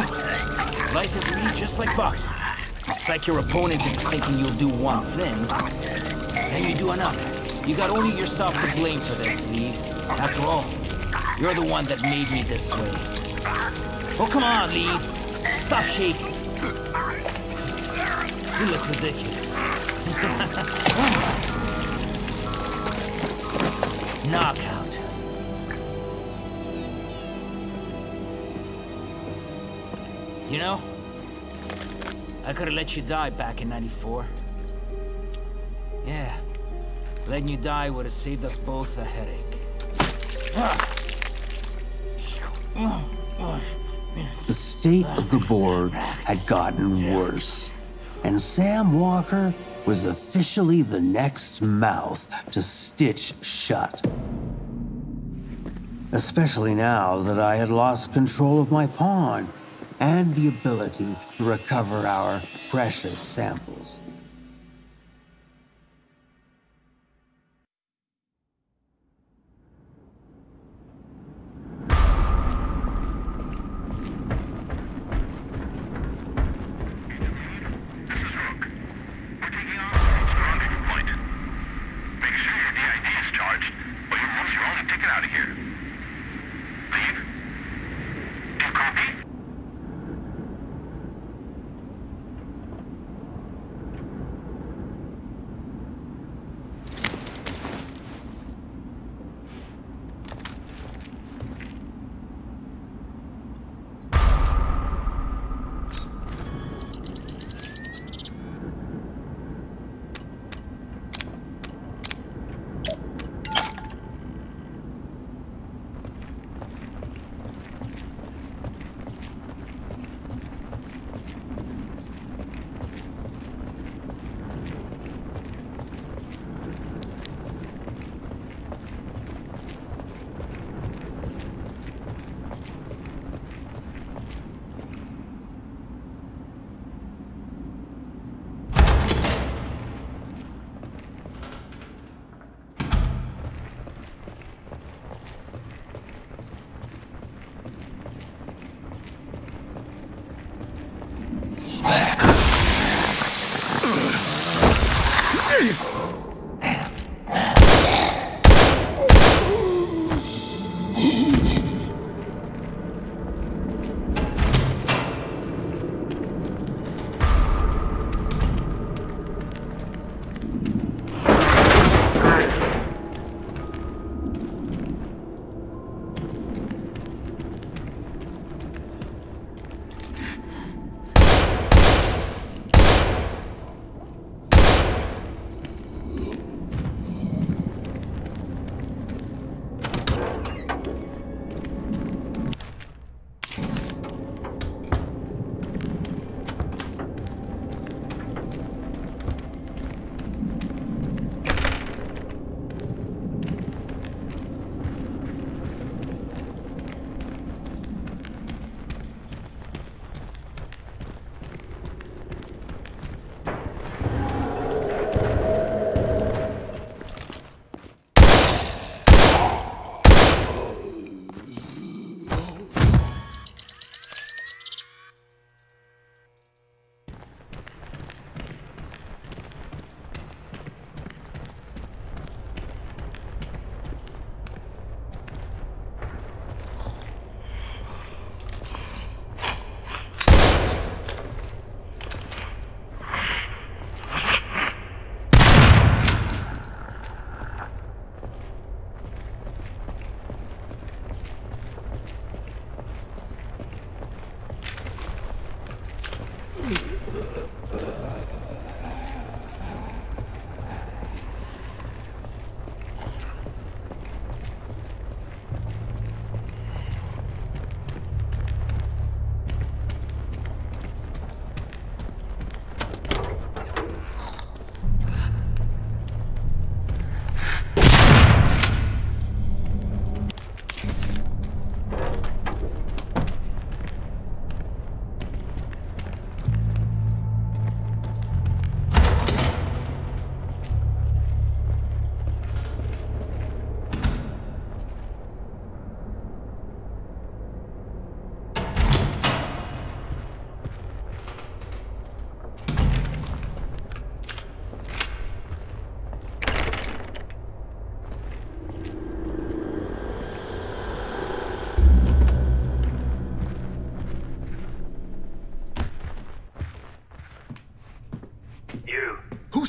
life is really just like boxing. You psych your opponent into thinking you'll do one thing, then you do another. You got only yourself to blame for this, Lee. After all, you're the one that made me this way. Oh, come on, Lee. Stop shaking. You look ridiculous. Knockout. You know, I could have let you die back in 94. Yeah, letting you die would have saved us both a headache.
The state of the board had gotten worse, and Sam Walker was officially the next mouth to stitch shut. Especially now that I had lost control of my pawn and the ability to recover our precious samples.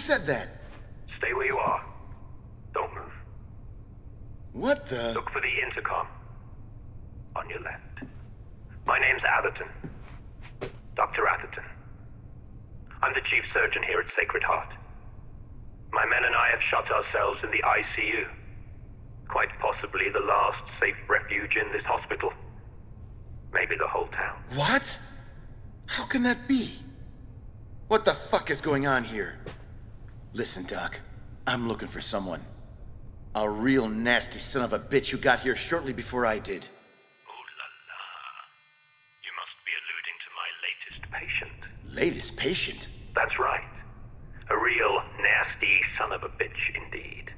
Said that?
Stay where you are. Don't move.
What the?
Look for the intercom. On your left. My name's Atherton. Dr. Atherton. I'm the chief surgeon here at Sacred Heart. My men and I have shut ourselves in the ICU. Quite possibly the last safe refuge in this hospital. Maybe the whole town.
What? How can that be? What the fuck is going on here? Listen, Doc. I'm looking for someone. A real nasty son of a bitch who got here shortly before I did. Oh la la.
You must be alluding to my latest patient.
Latest patient?
That's right. A real nasty son of a bitch indeed.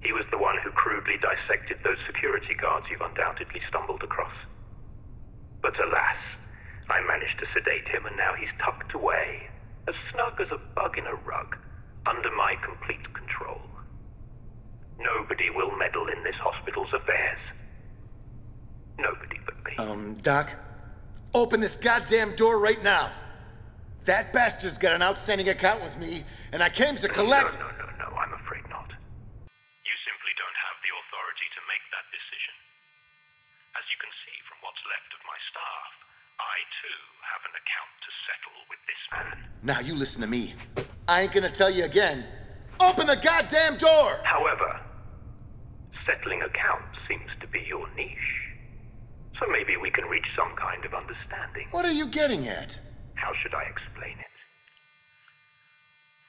He was the one who crudely dissected those security guards you've undoubtedly stumbled across. But alas, I managed to sedate him and now he's tucked away, as snug as a bug in a rug, under my complete control. Nobody will meddle in this hospital's affairs. Nobody but me.
Um, Doc? Open this goddamn door right now! That bastard's got an outstanding account with me, and I came to collect.
No, no, no, no, I'm afraid not. You simply don't have the authority to make that decision. As you can see from what's left of my staff, I too have an account to settle with this man.
Now you listen to me. I ain't gonna tell you again. Open the goddamn door!
However, settling accounts seems to be your niche. So maybe we can reach some kind of understanding.
What are you getting at?
How should I explain it?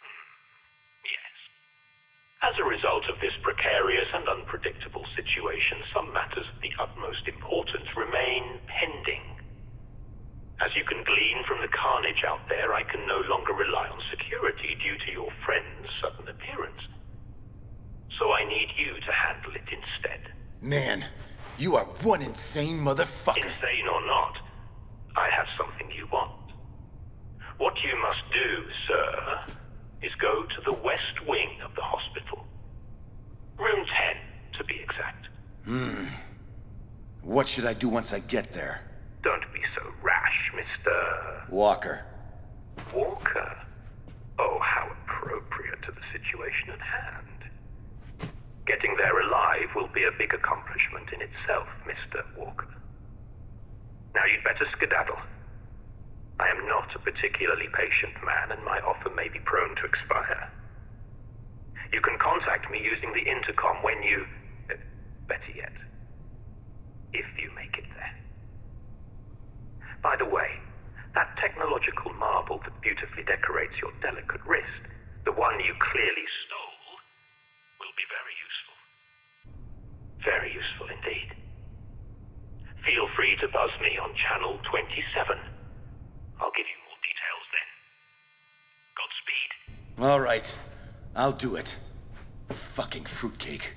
Hmm, Yes. As a result of this precarious and unpredictable situation, some matters of the utmost importance remain pending. As you can glean from the carnage out there, I can no longer rely on security due to your friend's sudden appearance. So I need you to handle it instead.
Man, you are one insane motherfucker.
Insane or not, I have something you want. What you must do, sir, is go to the west wing of the hospital. Room 10, to be exact.
Hmm. What should I do once I get there?
Don't be so rash, Mr.
Walker.
Walker. Oh, how appropriate to the situation at hand. Getting there alive will be a big accomplishment in itself, Mr. Walker. Now you'd better skedaddle. I am not a particularly patient man, and my offer may be prone to expire. You can contact me using the intercom when you. Uh, better yet, if you make it there. By the way, that technological marvel that beautifully decorates your delicate wrist, the one you clearly stole, will be very useful. Very useful indeed. Feel free to buzz me on channel 27. I'll give you more details then. Godspeed.
All right. I'll do it. Fucking fruitcake.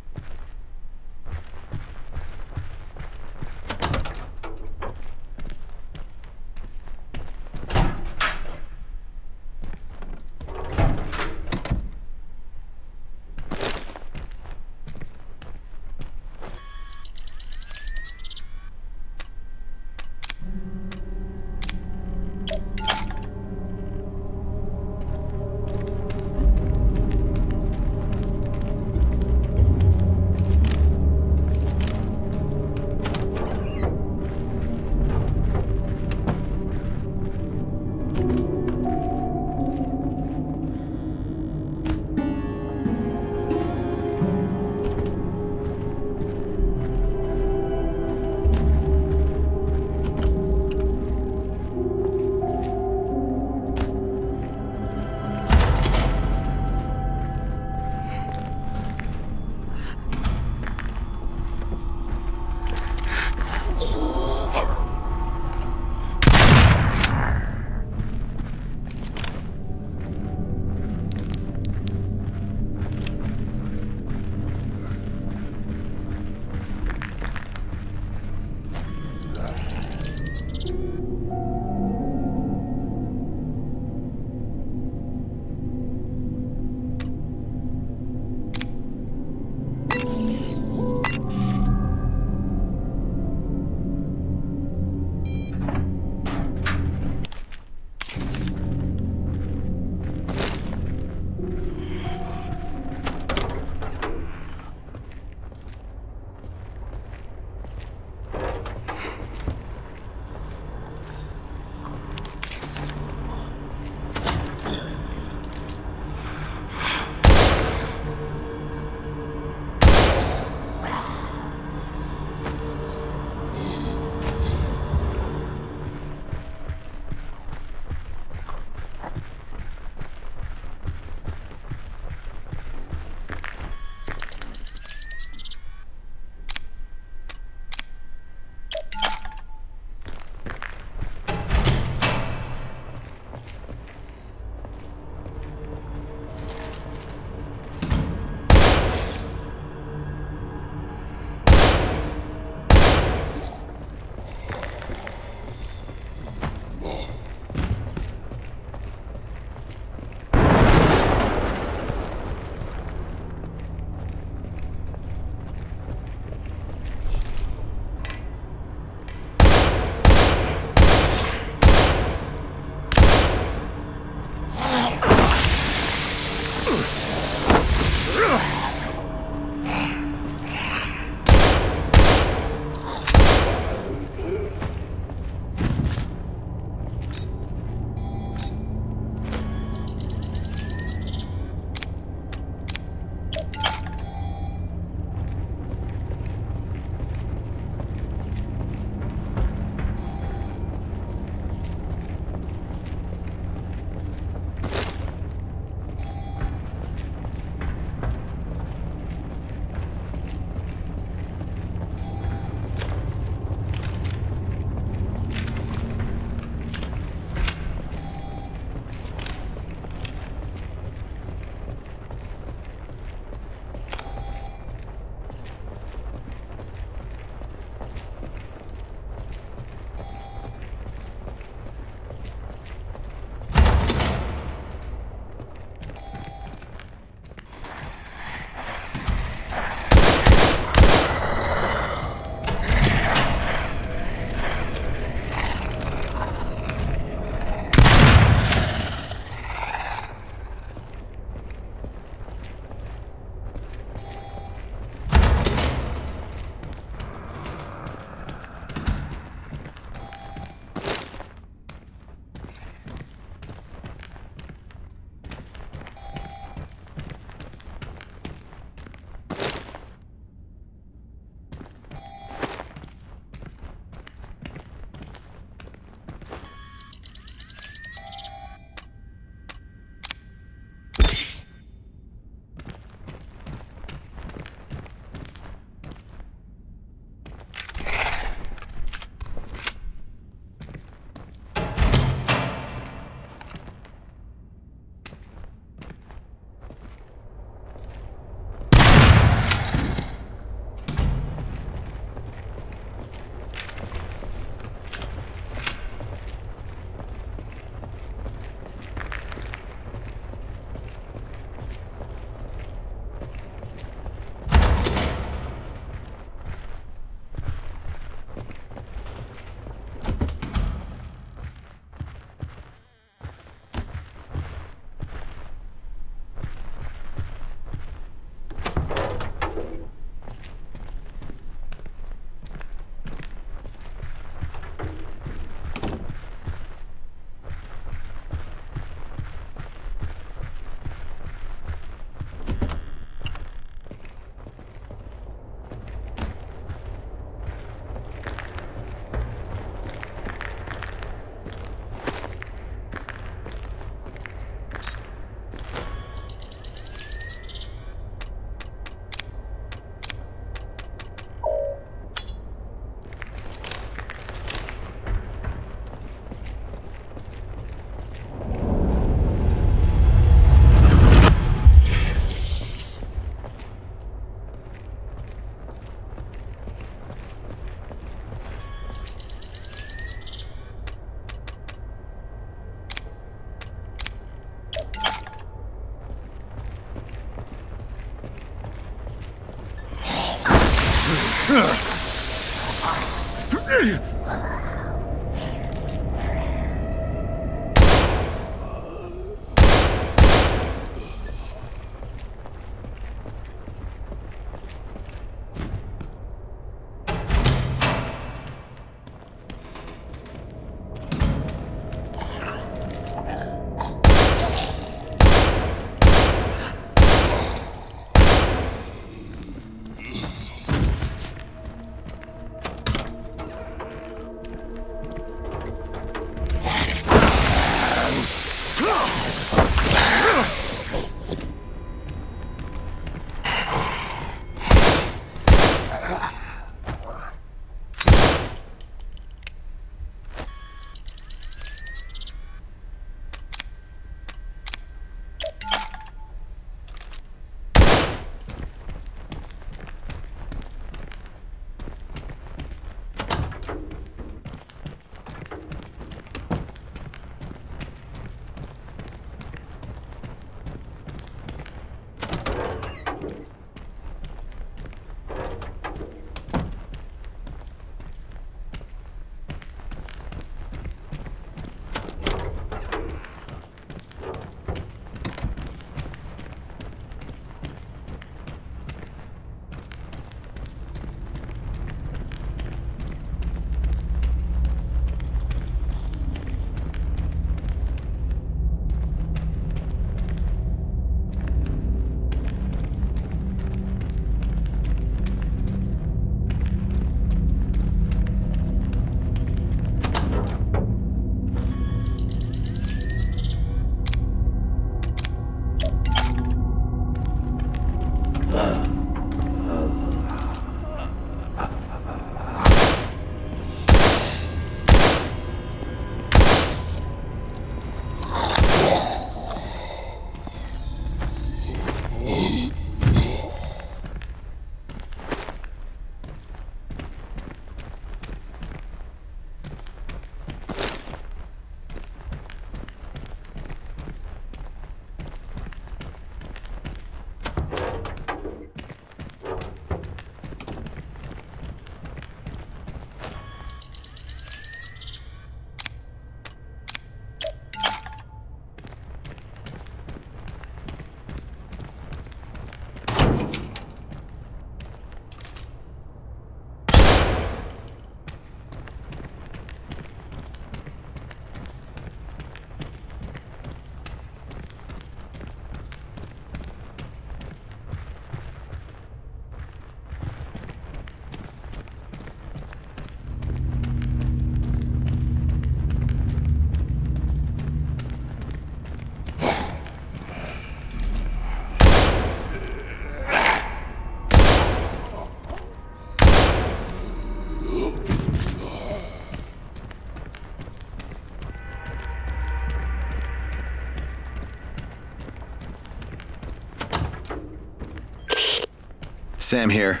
Sam here.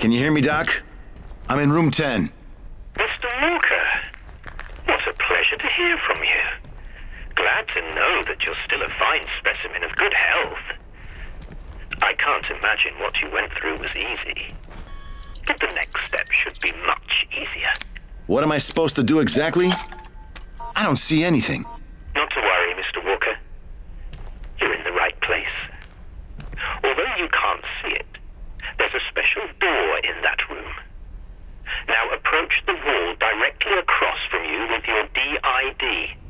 Can you hear me, Doc? I'm in room 10.
Mr. Walker, what a pleasure to hear from you. Glad to know that you're still a fine specimen of good health. I can't imagine what you went through was easy. But the next step should be much easier.
What am I supposed to do exactly? I don't see anything.
Not to worry, Mr. Walker. You're in the right place. Although you can't see it, there's a special door in that room. Now approach the wall directly across from you with your DID.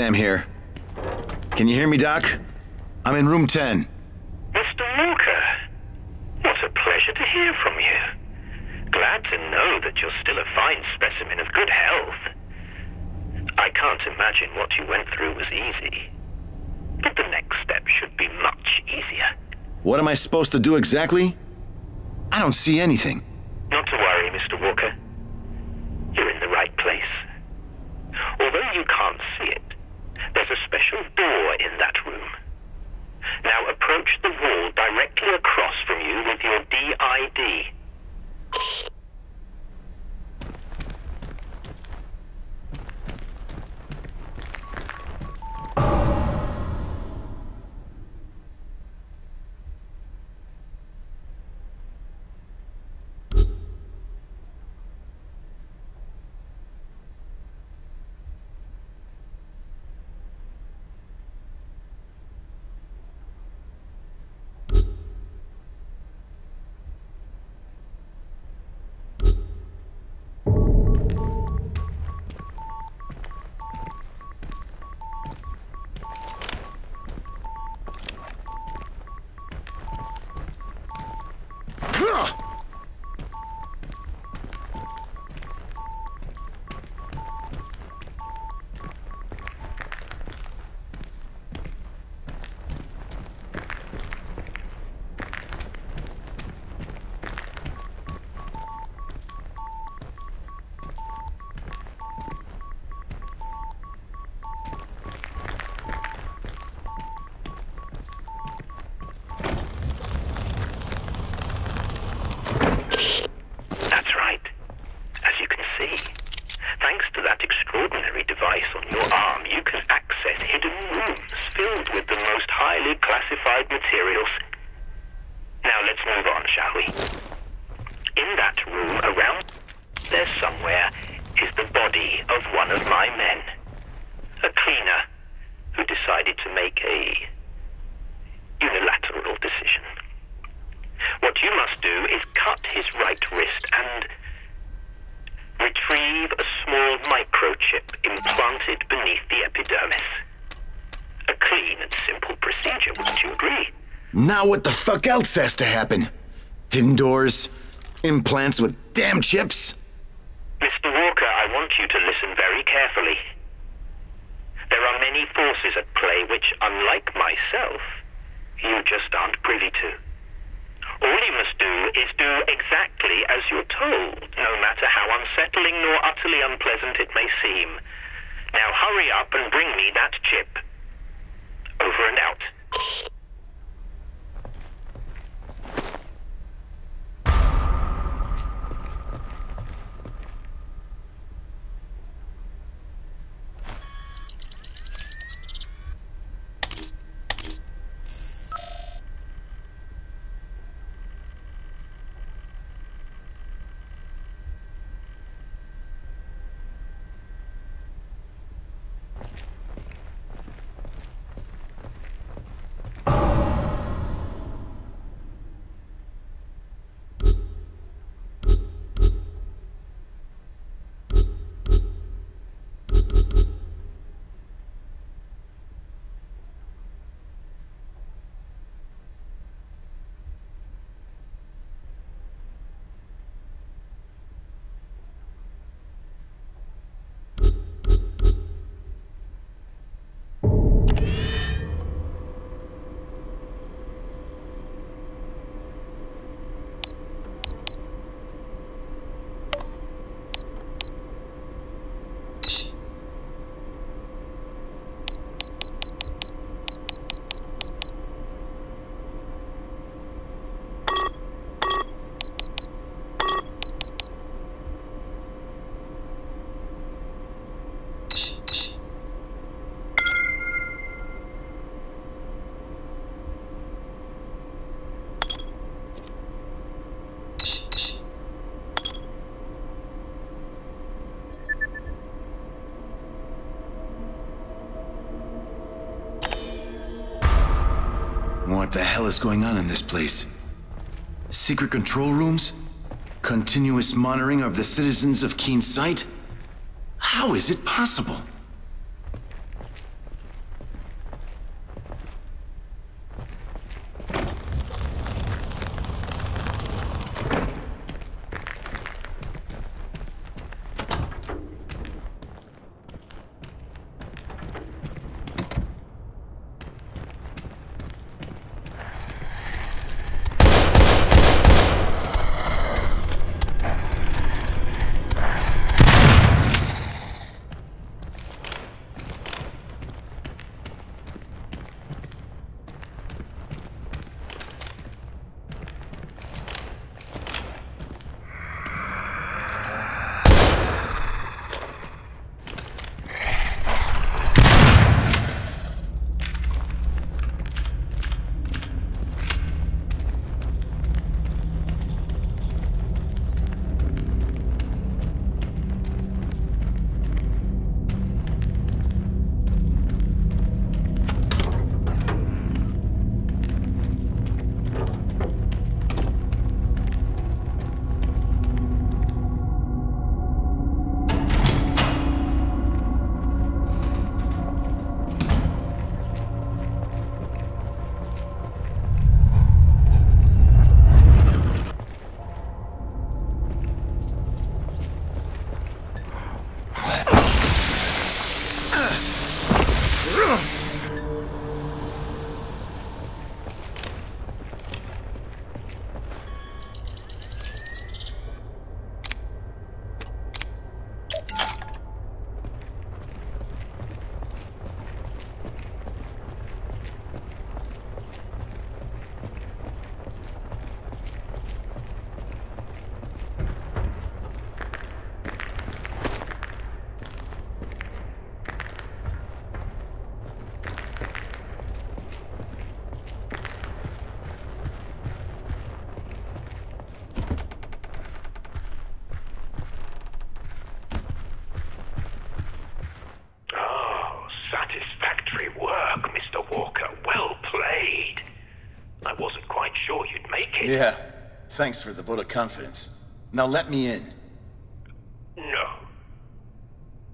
Sam here. Can you hear me, Doc? I'm in room 10.
Mr. Walker, what a pleasure to hear from you. Glad to know that you're still a fine specimen of good health. I can't imagine what you went through was easy. But the next step should be much easier.
What am I supposed to do exactly? I don't see anything.
Now what the
fuck else has to happen? Hidden doors? Implants with damn chips? What the hell is going on in this place? Secret control rooms? Continuous monitoring of the citizens of Keen Sight? How is it possible?
Yeah. Thanks for the vote of confidence. Now let me in.
No.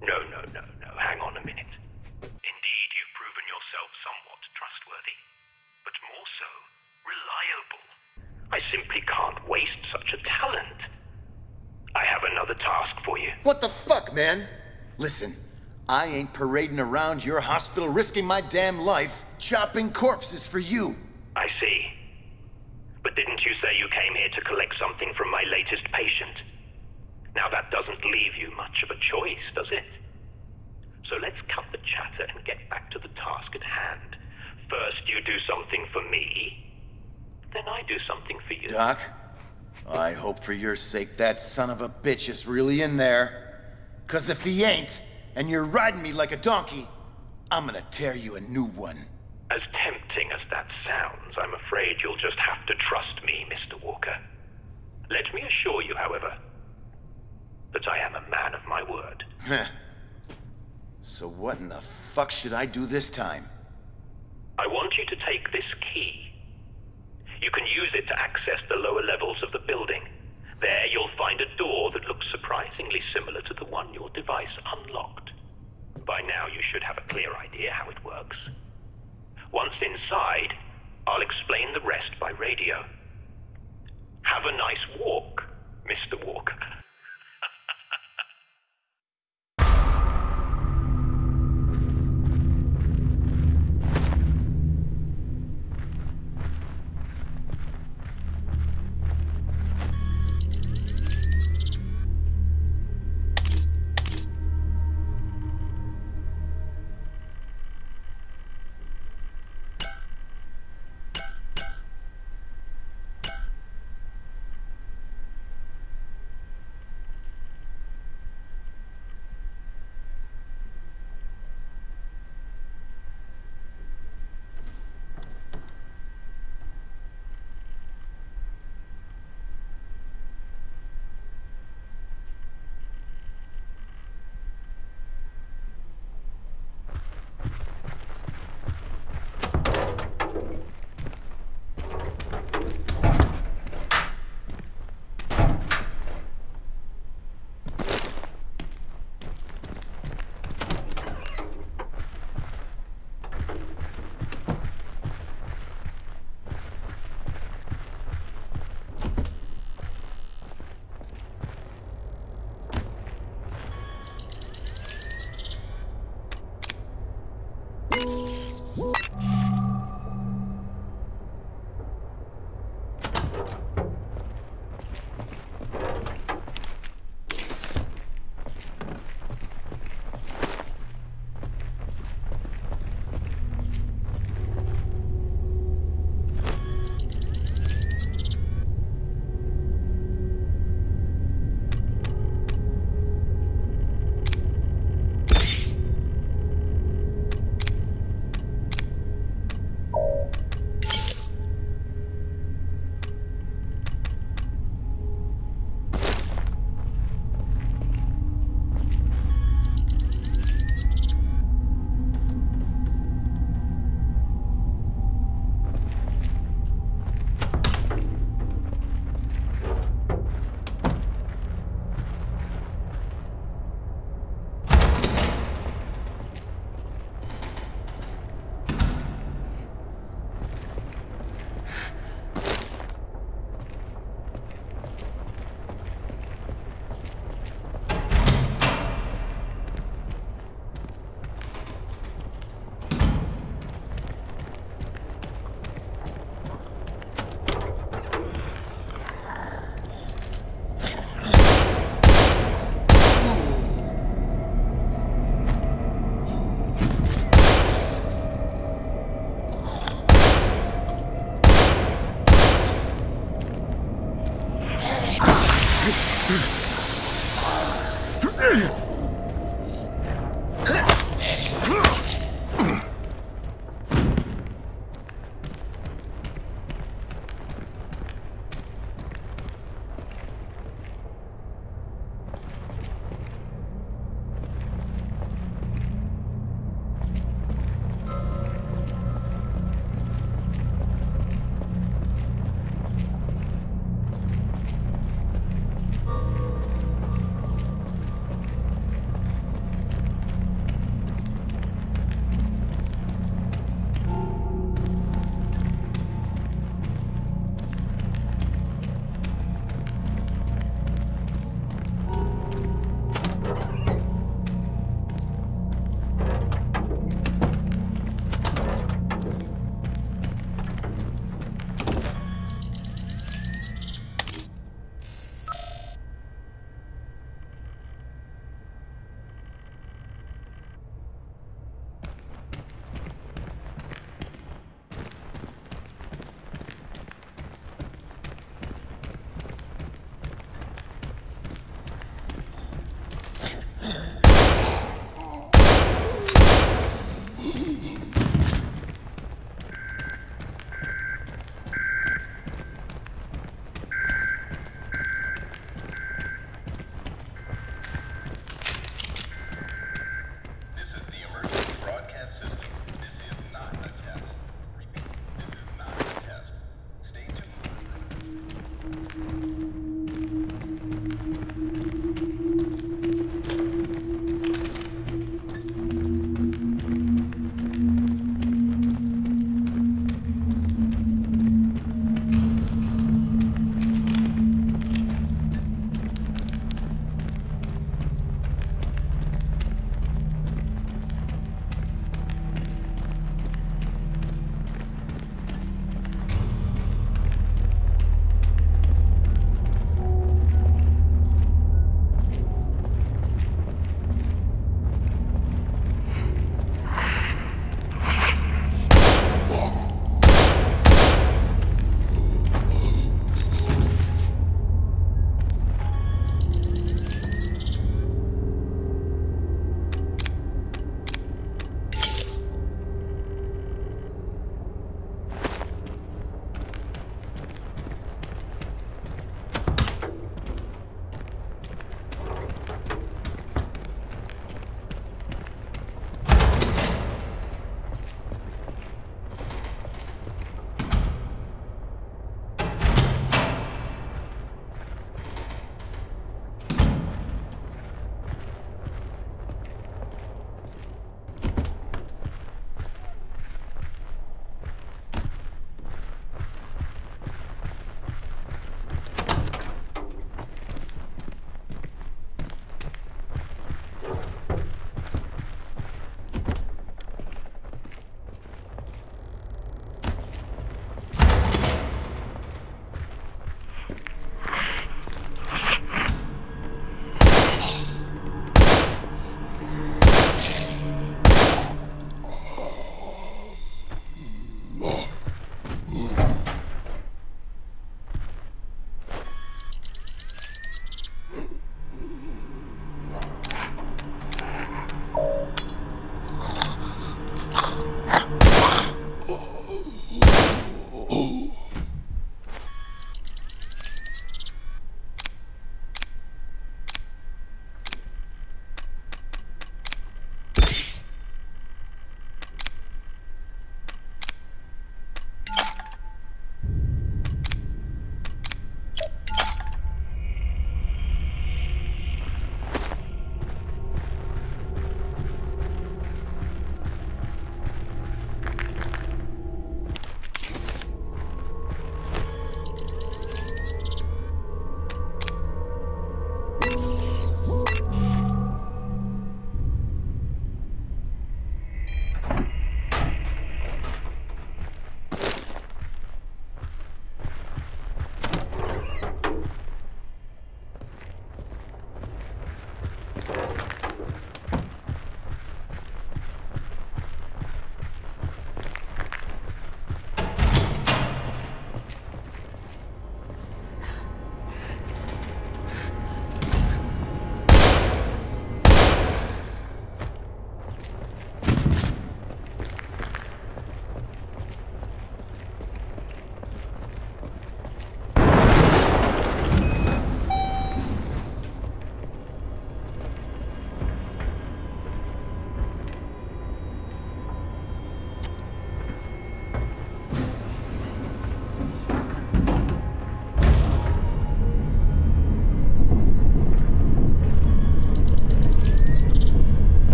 No, no, no, no. Hang on a minute. Indeed, you've proven yourself somewhat trustworthy, but more so, reliable. I simply can't waste such a talent. I have another task for you.
What the fuck, man? Listen, I ain't parading around your hospital risking my damn life chopping corpses for you.
I see. But didn't you say you came here to collect something from my latest patient? Now that doesn't leave you much does it? So let's cut the chatter and get back to the task at hand. First you do something for me, then I do something for you.
Doc, I hope for your sake that son of a bitch is really in there. Cause if he ain't, and you're riding me like a donkey, I'm gonna tear you a new one.
As tempting as that sounds, I'm afraid you'll just have to trust me, Mr. Walker. Let me assure you, however, that I am a man of my word.
So what in the fuck should I do this time?
I want you to take this key. You can use it to access the lower levels of the building. There you'll find a door that looks surprisingly similar to the one your device unlocked. By now you should have a clear idea how it works. Once inside, I'll explain the rest by radio. Have a nice walk, Mr. Walker.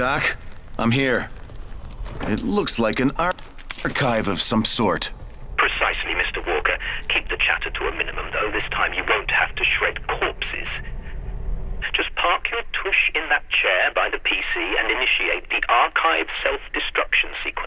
Doc, I'm here. It looks like an ar- archive of some sort.
Precisely, Mr. Walker. Keep the chatter to a minimum, though. This time you won't have to shred corpses. Just park your tush in that chair by the PC and initiate the archive self-destruction sequence.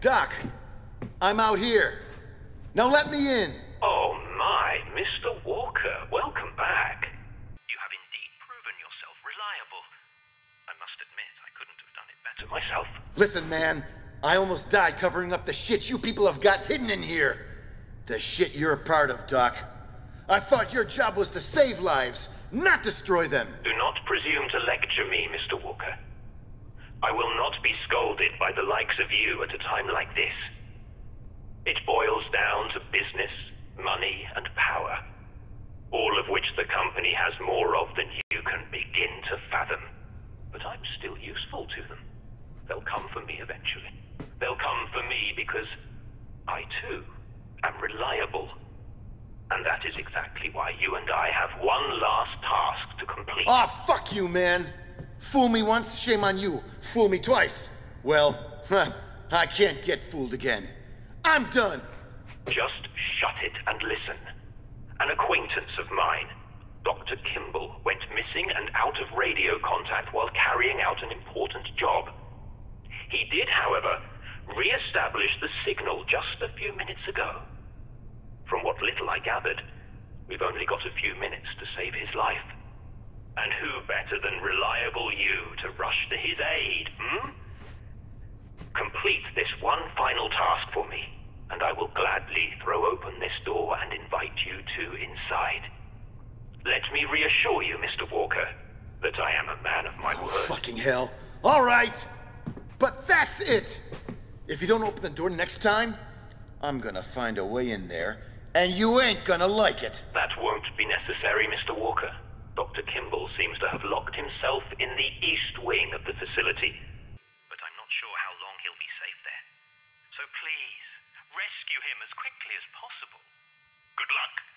Doc. I'm out here. Now let me in.
Oh my, Mr. Walker, welcome back. You have indeed proven yourself reliable. I must admit, I couldn't have done it better myself.
Listen, man. I almost died covering up the shit you people have got hidden in here. The shit you're a part of, Doc. I thought your job was to save lives, not destroy them.
Do not presume to lecture me, Mr. Walker. Not be scolded by the likes of you at a time like this. It boils down to business, money, and power. All of which the company has more of than you can begin to fathom. But I'm still useful to them. They'll come for me eventually. They'll come for me because I too am reliable. And that is exactly why you and I have one last task to complete.
Ah, oh, fuck you, man! Fool me once, shame on you. Fool me twice. Well, huh, I can't get fooled again. I'm done!
Just shut it and listen. An acquaintance of mine, Dr. Kimball, went missing and out of radio contact while carrying out an important job. He did, however, re-establish the signal just a few minutes ago. From what little I gathered, we've only got a few minutes to save his life. And who better than reliable you to rush to his aid, hmm? Complete this one final task for me, and I will gladly throw open this door and invite you two inside. Let me reassure you, Mr. Walker, that I am a man of my
oh,
word.
Fucking hell. All right. But that's it. If you don't open the door next time, I'm gonna find a way in there and you ain't gonna like it.
That won't be necessary, Mr. Walker. Dr. Kimball seems to have locked himself in the east wing of the facility. But I'm not sure how long he'll be safe there. So please, rescue him as quickly as possible. Good luck.